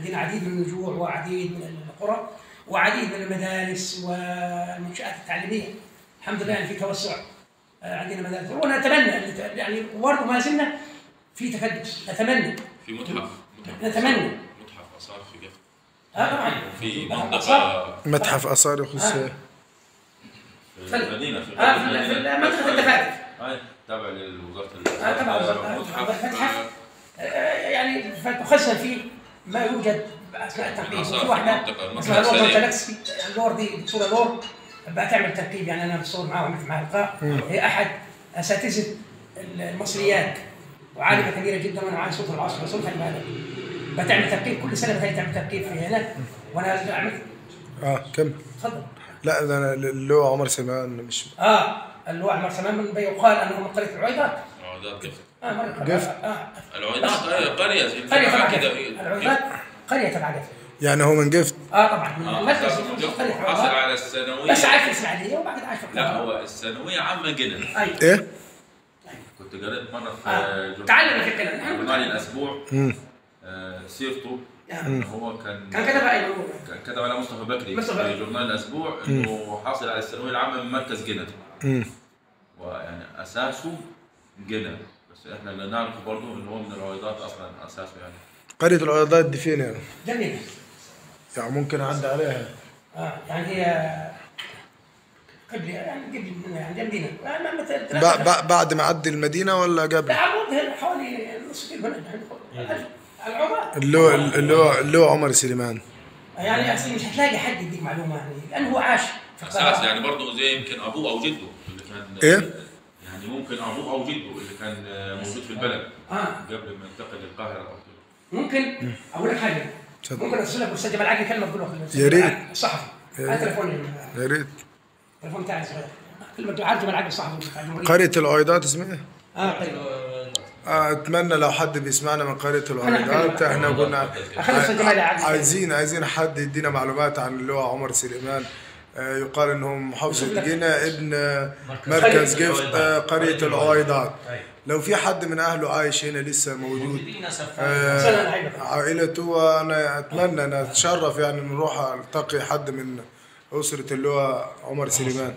عندنا عديد من النجوع وعديد من القرى وعديد من المدارس والمنشآت التعليمية. الحمد لله يعني في توسع آه، عندنا مدارس. ونتمنى يعني برضه ما زلنا في تكدس. نتمنى في متحف. متحف نتمنى. متحف اثار في قفط آه طبعا. في متحف منطقة آثار. متحف اثار يخص آه. في المدينة في آه في في المتحف الدفاتر هاي تابع لوزارة آه، تبع وزارة- متحف. آه، يعني تخزن فيه ما يوجد اثناء التركيب آثار في واحدة اسمها المنطقة لور السريع. جالكسي اللور دي دكتوره لور بتعمل تركيب يعني أنا بصور معاها وعملت معاها لقاء هي أحد أساتذة المصريات وعالمة كبيرة جدا وأنا معاها صوت العصر صوتها المالك بتعمل تركيب كل سنة بتعمل تعمل تركيب في هناك وأنا عملت آه كم تفضل. لا ده أنا اللي هو عمر سلمان مش آه اللي هو عمر سلمان من يقال أنه من قرية العويضات. عودات قفط آه مرة قف. آه العويضات هي قرية. قرية كده. العويضات قرية تبع قفل يعني هو من قفط آه طبعا. من آه، حصل على الثانوية. بس عايش في الإسماعيلية وبعد عايش في لا هو الثانوية عامة جدا اي إيه؟ كنت قريت مرة في آه. جورنال- تعلم في الكلام. نحن جورنال. الأسبوع. آه، سيرته. إن هو كان كان كتب اي موضوع كان كتب على مصطفى بكري في. جورنال الأسبوع إنه حاصل على الثانوية العامة من مركز جنة. ويعني أساسه جنة بس إحنا اللي نعرفه برضه إن هو من الرويضات أصلا أساسه يعني. قرية العياضات دي فين يعني؟ جميل يعني ممكن أعدي عليها. آه يعني هي قبل يعني قبل يعني جنبنا آه، بعد ما اعدي المدينة ولا لا قبل؟ عمود هنا حوالي نص كيلو اللي هو اللي هو اللي هو عمر سليمان. يعني أصلاً مش هتلاقي حد يديك معلومة يعني لأنه هو عاش في أساس يعني برضه زي يمكن أبوه أو جده اللي كان إيه؟ يعني ممكن أبوه أو جده اللي كان موجود في البلد آه. قبل ما ينتقل للقاهرة. ممكن أقول لك حاجة. ممكن أرسل لك أستاذ جمال كلمة تقول له يا ريت. هات ريت. تليفوني. يا ريت. التليفون بتاعي صغير. كلمة عارف جمال بتاع الجمهورية. قرية العويضات اسمها آه طيب أتمنى لو حد بيسمعنا من قرية العويضات إحنا قلنا. عايزين عايزين حد يدينا معلومات عن اللي هو عمر سليمان. يقال انه محافظة جينا ابن آه، مركز جفت آه، قرية العويضات لو في حد من أهله عايش هنا لسه موجود آه،. عائلته وأنا أتمنى أن أتشرف يعني نروح ألتقي حد من أسرة اللي هو عمر سليمان.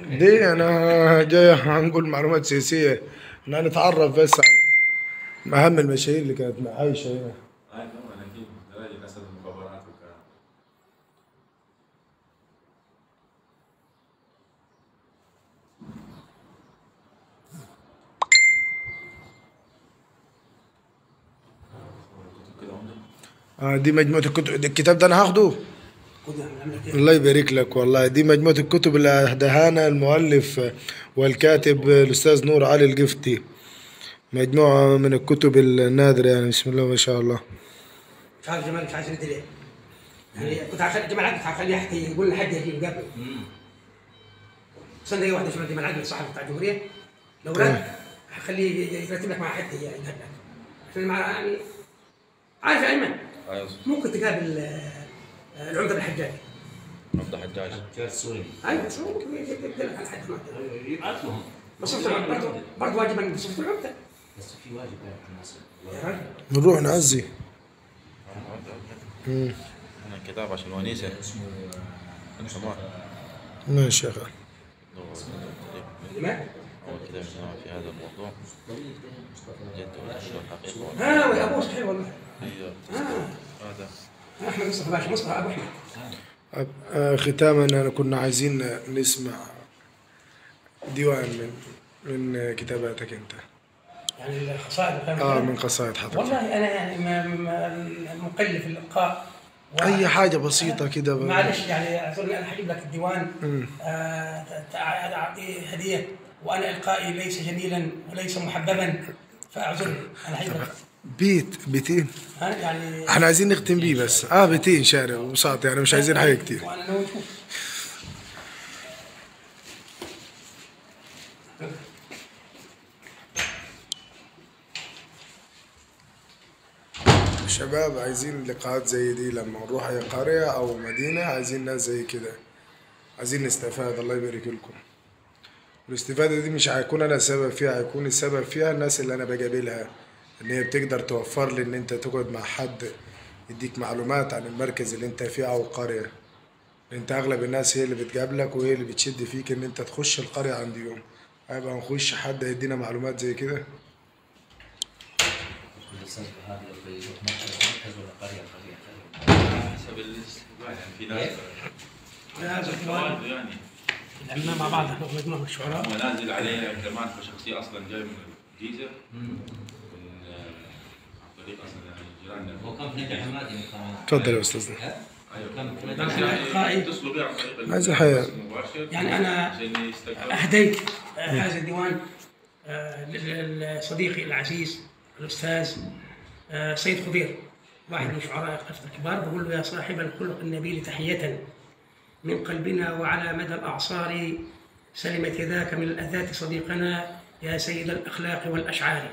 دي أنا جاي هنقول معلومات سياسية. إن نتعرف بس عن أهم المشاهير اللي كانت عايشة هنا. طبعا أكيد المخابرات عندك آه، دي مجموعة الكتب. الكتاب ده أنا هاخده؟ الله يبارك لك والله. دي مجموعة الكتب اللي اهداها لنا المؤلف والكاتب الأستاذ نور علي القفتي. مجموعة من الكتب النادرة يعني بسم الله ما شاء الله. مش عارف جمال مش عايز يرد ليه يعني كنت عشان جمال عقل هخليه يحكي يقول لحد يجي يقابله استنى دقيقه واحدة شوف جمال عقل الصحفي بتاع الجمهوريه لو رد هخليه يرتب لك مع حد يقابلك عشان مع يعني عارف يا أيمن؟ أيوه ممكن تقابل آه، العمدة بالحجاج عبد الحجاج. جال سوري. أيوه بس هو ممكن يقول لك على حد هناك. يبعث لهم. بس برضه برضه واجب ان تصف العمدة. بس في واجب الناس نروح نعزي. أنا كتاب عشان ونيسه اسمه ماشي يا أخي؟ أول كتاب جمع في هذا الموضوع. جد والأشياء الحقيقة ها يا ابوه صحيح والله. هي آه هذا. أحمد مصطفى باشا مصطفى أبو أحمد. آه، ختاما كنا عايزين نسمع ديوان من من كتاباتك أنت. يعني القصائد آه. من قصائد حضرتك. والله أنا يعني مقل في الالقاء أي حاجة بسيطة كده بقى. معلش يعني اعذرني أنا هجيب لك الديوان. آه، أعطيه هدية وأنا إلقائي ليس جميلا وليس محببا فاعذرني أنا هجيب لك. بيت بيتين. يعني إحنا عايزين نختم بيه بس. آه بيتين شارع وساط يعني مش عايزين حاجة كتير. وأنا ناوي أشوف شباب عايزين لقاءات زي دي لما نروح أي قرية أو مدينة عايزين ناس زي كده. عايزين نستفاد. الله يبارك لكم. الاستفادة دي مش هيكون أنا السبب فيها هيكون السبب فيها الناس اللي أنا بقابلها إن هي بتقدر توفر لي إن أنت تقعد مع حد يديك معلومات عن المركز اللي أنت فيه أو القريه أنت أغلب الناس هي اللي بتقابلك وهي اللي بتشد فيك إن أنت تخش القرية عند يوم. هيبقى نخش حد يدينا معلومات زي كده؟ هذا لو يروح مركز مركز ولا قرية؟ قرية قرية. حسب الاستقبال يعني في ناس هذا الديوان وايد يعني. عملنا مع بعض إحنا مجموعه من الشعراء. هو نازل عليه كمان كشخصية أصلا جاي من الجيزة. من آه، عن طريق أصلا يعني جيراننا. هو كان في نادي حمادي اتفضل يا استاذنا أيوه. كان في بس نادي يعني يعني يستقبل اهديت آه، هذا الديوان آه، لصديقي العزيز الأستاذ سيد خضير واحد من شعراء القفص الكبار بقول له يا صاحب الخلق النبيل تحية من قلبنا وعلى مدى الأعصار سلمت يداك من الأذات صديقنا يا سيد الأخلاق والأشعار.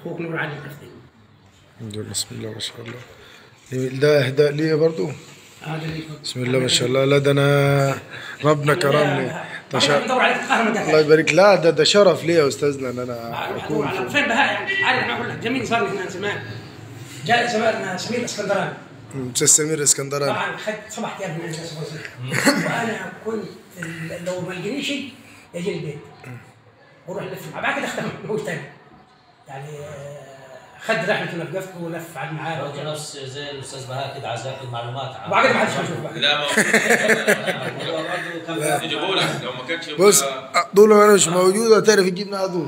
أخوك نور علي القفطي بسم الله ما شاء الله. ده إهداء لي برضو؟ هذا اللي بسم الله ما شاء الله. لا ده أنا ربنا كرمني. بدور عليك الله يبارك. لا ده ده شرف لي يا أستاذنا إن أنا أكون في فين بهاء يعني؟ عارف أنا أقول لك. جميل صار لي هنا زمان. جاء زمان سمير الإسكندراني. أستاذ سمير اسكندراني طبعا خدت سبع أيام من وأنا كنت لو ما لقينيش يجي البيت. وأروح ألف. معاه بعد كده هوش تاني. يعني آه، خد رحلته قفط ولف على المعارك. برضه نفس زي الاستاذ بهاء كده عايز ياخذ معلومات عن وبعدين ما حدش بيشوف لا ما هو برضه كان يجيبوا لك لو ما كانش بص يبقى- دول أنا مش موجود تعرف تجيبنا على طول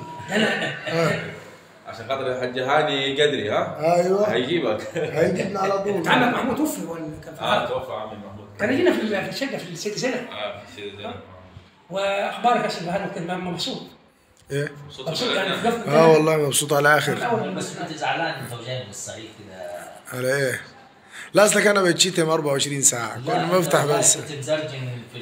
عشان خاطر الحاج هاني قدري ها؟ أيوه. هيجيبك. هيجيبنا على طول. عمك محمود توفي ولا كان في آه توفى عمي محمود. كان يجينا في الشقة في الست سنه آه في سيدي زينب. وأخبارك يا أستاذ بهاء؟ كان مبسوط. إيه؟ يعني آه والله مبسوط على الآخر الأول بس أنت زعلان انت وجاي من الصعيد كده. على إيه؟ لا أصلك أنا بتشتم 24 ساعة. كل ما افتح بس. كنت مزرجن في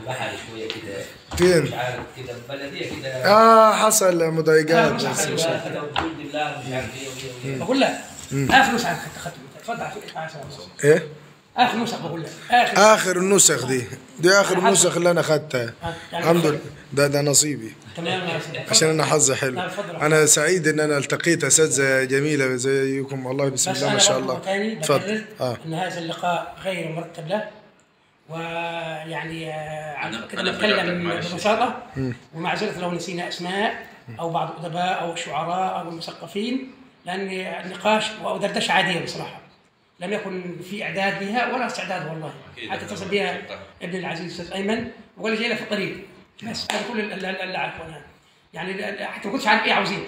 البحر شوية كده. فين؟ مش عارف كده بلدية كده. آه حصل مضايقات. بس مش مش عارف. بالله مش عارف إيه وإيه وإيه. بقول لك آخر نسخة حتى ختم تفضل عشان إيه؟ آخر نسخة بقول لك آخر. آخر النسخ دي. دي آخر النسخ اللي أنا اخذتها الحمد لله. ده ده نصيبي. تمام. عشان أنا حظي حلو. أنا سعيد إن أنا التقيت أساتذة جميلة زيكم. والله بسم بس الله أنا ما شاء الله. تفضل آه. إن هذا اللقاء غير مرتب له. ويعني آه، أنا نتكلم. ببساطة. ومعذرة لو نسينا أسماء أو بعض الأدباء أو الشعراء أو المثقفين لأن النقاش أو دردشة عادية بصراحة. لم يكن في إعداد لها ولا استعداد والله. حتى اتصل بها ابن العزيز الاستاذ أيمن. وقال لي جاي في الطريق بس. هذا كل اللي اللي اعرفه أنا يعني حتى ما كنتش عارف إيه عاوزين.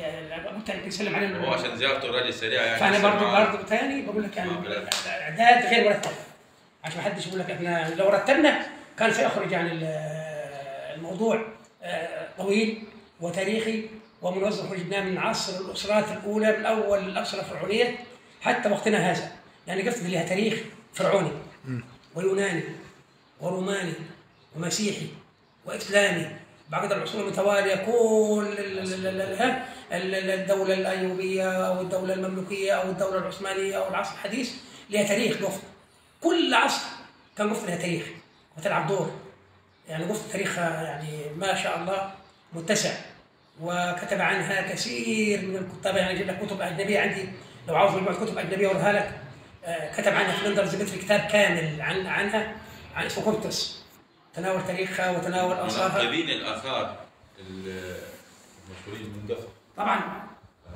يعني قلت يمكن يسلم علينا هو عشان زيارته راجل سريع يعني. فأنا برضه. برضه ثاني بقول لك يعني آه،. الاعداد غير مرتب عشان ما حدش يقول لك إحنا لو رتبنا كان سيخرج يعني ال- الموضوع آه، طويل وتاريخي ومنظم. وجدناه من عصر الأسرات الأولى من أول الأسرة الفرعونية حتى وقتنا هذا. يعني قفز لها تاريخ فرعوني ويوناني وروماني ومسيحي وإسلامي. بعد العصور المتوالية كل الدولة الأيوبية أو الدولة المملوكية أو الدولة العثمانية أو العصر الحديث لها تاريخ قفط كل عصر كان قفط لها تاريخ وتلعب دور. يعني قفط تاريخها يعني ما شاء الله متسع. وكتب عنها كثير من الكتاب. يعني أجيب لك كتب أجنبية عندي. لو عاوز مجموعة كتب أجنبية أوريها لك. آه، كتب عنها فلندرز مثل كتاب كامل عن عنها. عن اسمه كوبتس تناول تاريخها وتناول اثارها منقبين الآثار المشهورين من قفط طبعا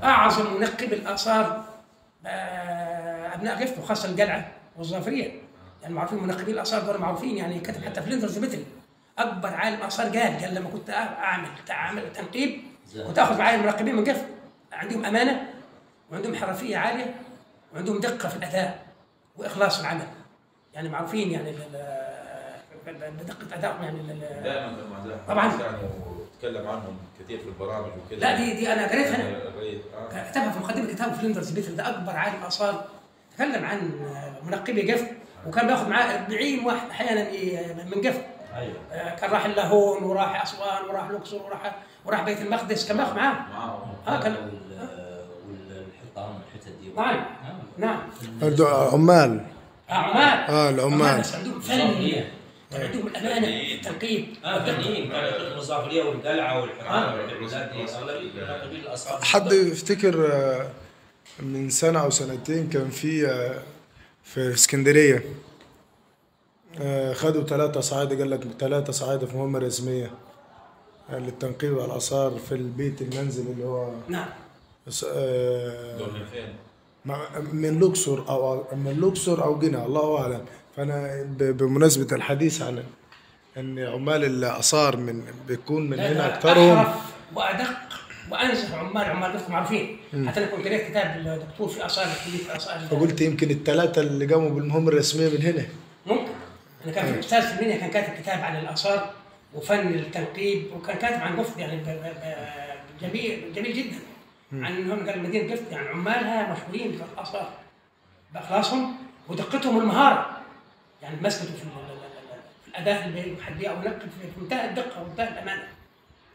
أعظم منقب الآثار آه، أبناء قفط وخاصة القلعة والظافريه يعني معروفين منقبين الآثار دول معروفين يعني كتب حتى فلندرز بيتري أكبر عالم آثار قال قال لما كنت أعمل اعمل تنقيب كنت آخذ معايا المنقبين من قفط عندهم أمانة وعندهم حرفية عالية وعندهم دقة في الأداء وإخلاص العمل. يعني معروفين يعني بدقه ادائهم يعني دائما طبعاً. وتكلم عنهم كثير في البرامج وكذا. لا دي دي أنا قريتها أنا. آه. كتبها في مقدمة كتاب فلندرز بيتري ده أكبر عالم اثار تكلم عن منقبي قفط وكان بياخذ معاه 40 واحد أحيانا من قفط. أيوه. آه، كان راح اللاهون وراح أسوان وراح الأقصر وراح وراح بيت المقدس كان بياخذ معاه. معاهم آه كان والحيطان الحتت دي. نعم. نعم. عنده عمال. اعمال آه، العمال. بس عندهم فن. كان عندهم الأمانة في التنقيب. آه فنيين. كانوا يخدموا الظافريه والقلعه آه. والحرام. الأصحاب حد يفتكر آه، من سنة أو سنتين كان في آه، في اسكندرية آه، خدوا ثلاثة صعايدة قال لك ثلاثة صعايدة في مهمة رسمية آه، للتنقيب على الآثار في البيت المنزل اللي هو نعم. س- آه، دول فين؟ من الأقصر أو من الأقصر أو جنة الله أعلم. فأنا ب- بمناسبة الحديث عن أن عمال الآثار من بيكون من هنا احرف وأدق وانزه عمال عمال قفل معروفين. حتى أنا كنت قريت كتاب الدكتور في آثار في آثار. فقلت يمكن الثلاثة اللي قاموا بالمهمة الرسمية من هنا. ممكن. أنا كان في أستاذ في المنيا كان كاتب كتاب عن الآثار وفن التنقيب وكان كاتب عن قفط يعني جميل جميل جدا. عن إنهم قال مدينة قفط يعني عمالها مشهورين بالاثار بأخلاصهم ودقتهم المهارة. يعني مسكته في في الأداء اللي بيحد بيه أو في منتهى الدقة ومنتهى الأمانة.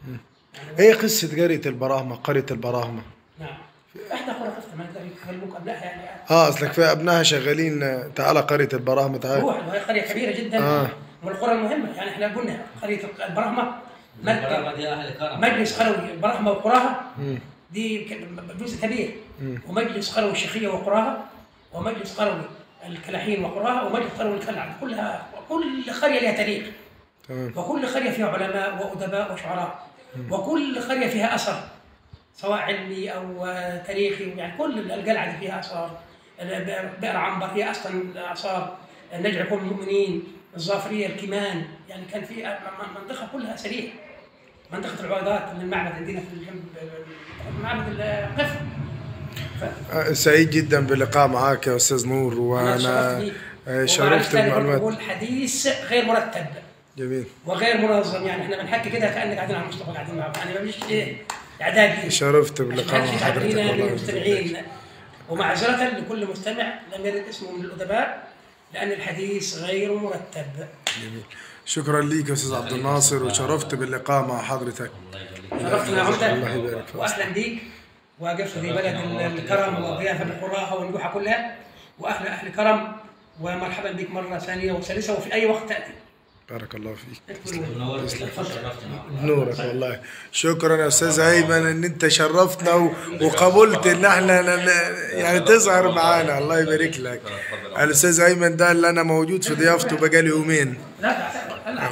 يعني إيه قصة قرية البراهمة قرية البراهمة؟ نعم. إحدى قرى قفط ما يكلموك أبنائها يعني. آه أصلك في أبنائها شغالين آه، تعال قرية البراهمة تعال. روح وهي قرية كبيرة جدا. آه. من القرى المهمة. يعني إحنا قلنا قرية دي أهل كرم. مجلس قروي البرهمه وقراها. دي جزء كبير ومجلس قروي الشيخية وقراها ومجلس قروي الكلاحين وقراها ومجلس قروي الكلعه كلها كل قرية لها تاريخ. وكل قرية فيها علماء وأدباء وشعراء. وكل قرية فيها أثر سواء علمي أو تاريخي. يعني كل القلعة اللي فيها أثار. بئر عنبر هي أصلا أثار. نجع يكون المؤمنين الظافرية الكمان يعني كان في منطقة كلها اثريه منطقة العويضات من المعبد عندنا في الجنب معبد القفل آه، سعيد جدا باللقاء معاك يا أستاذ نور وأنا شرفت. آه، شرفت بالمعلومات بقول حديث غير مرتب. جميل. وغير منظم يعني إحنا بنحكي كده كأنك قاعدين على مصطفى قاعدين مع بعض. يعني مش إيه إعداد. شرفت باللقاء مع حضرتك ومعذرة لكل مستمع لم يرد اسمه من الأدباء لأن الحديث غير مرتب. شكرا ليك يا أستاذ عبد الناصر وشرفت باللقاء مع حضرتك. شرفتنا يبارك فيك. وأهلا بيك وقفت في بلد الكرم والضيافة بقراها والنجوحة كلها وأهل أهل كرم ومرحبا بك مرة ثانية وثالثة وفي أي وقت تأتي بارك الله فيك نورك والله شكرا يا أستاذ ايمن ان انت شرفتنا وقبلت ان إحنا يعني تظهر معانا الله يبارك لك الاستاذ ايمن ده اللي أنا موجود في ضيافته بقالي يومين لا لا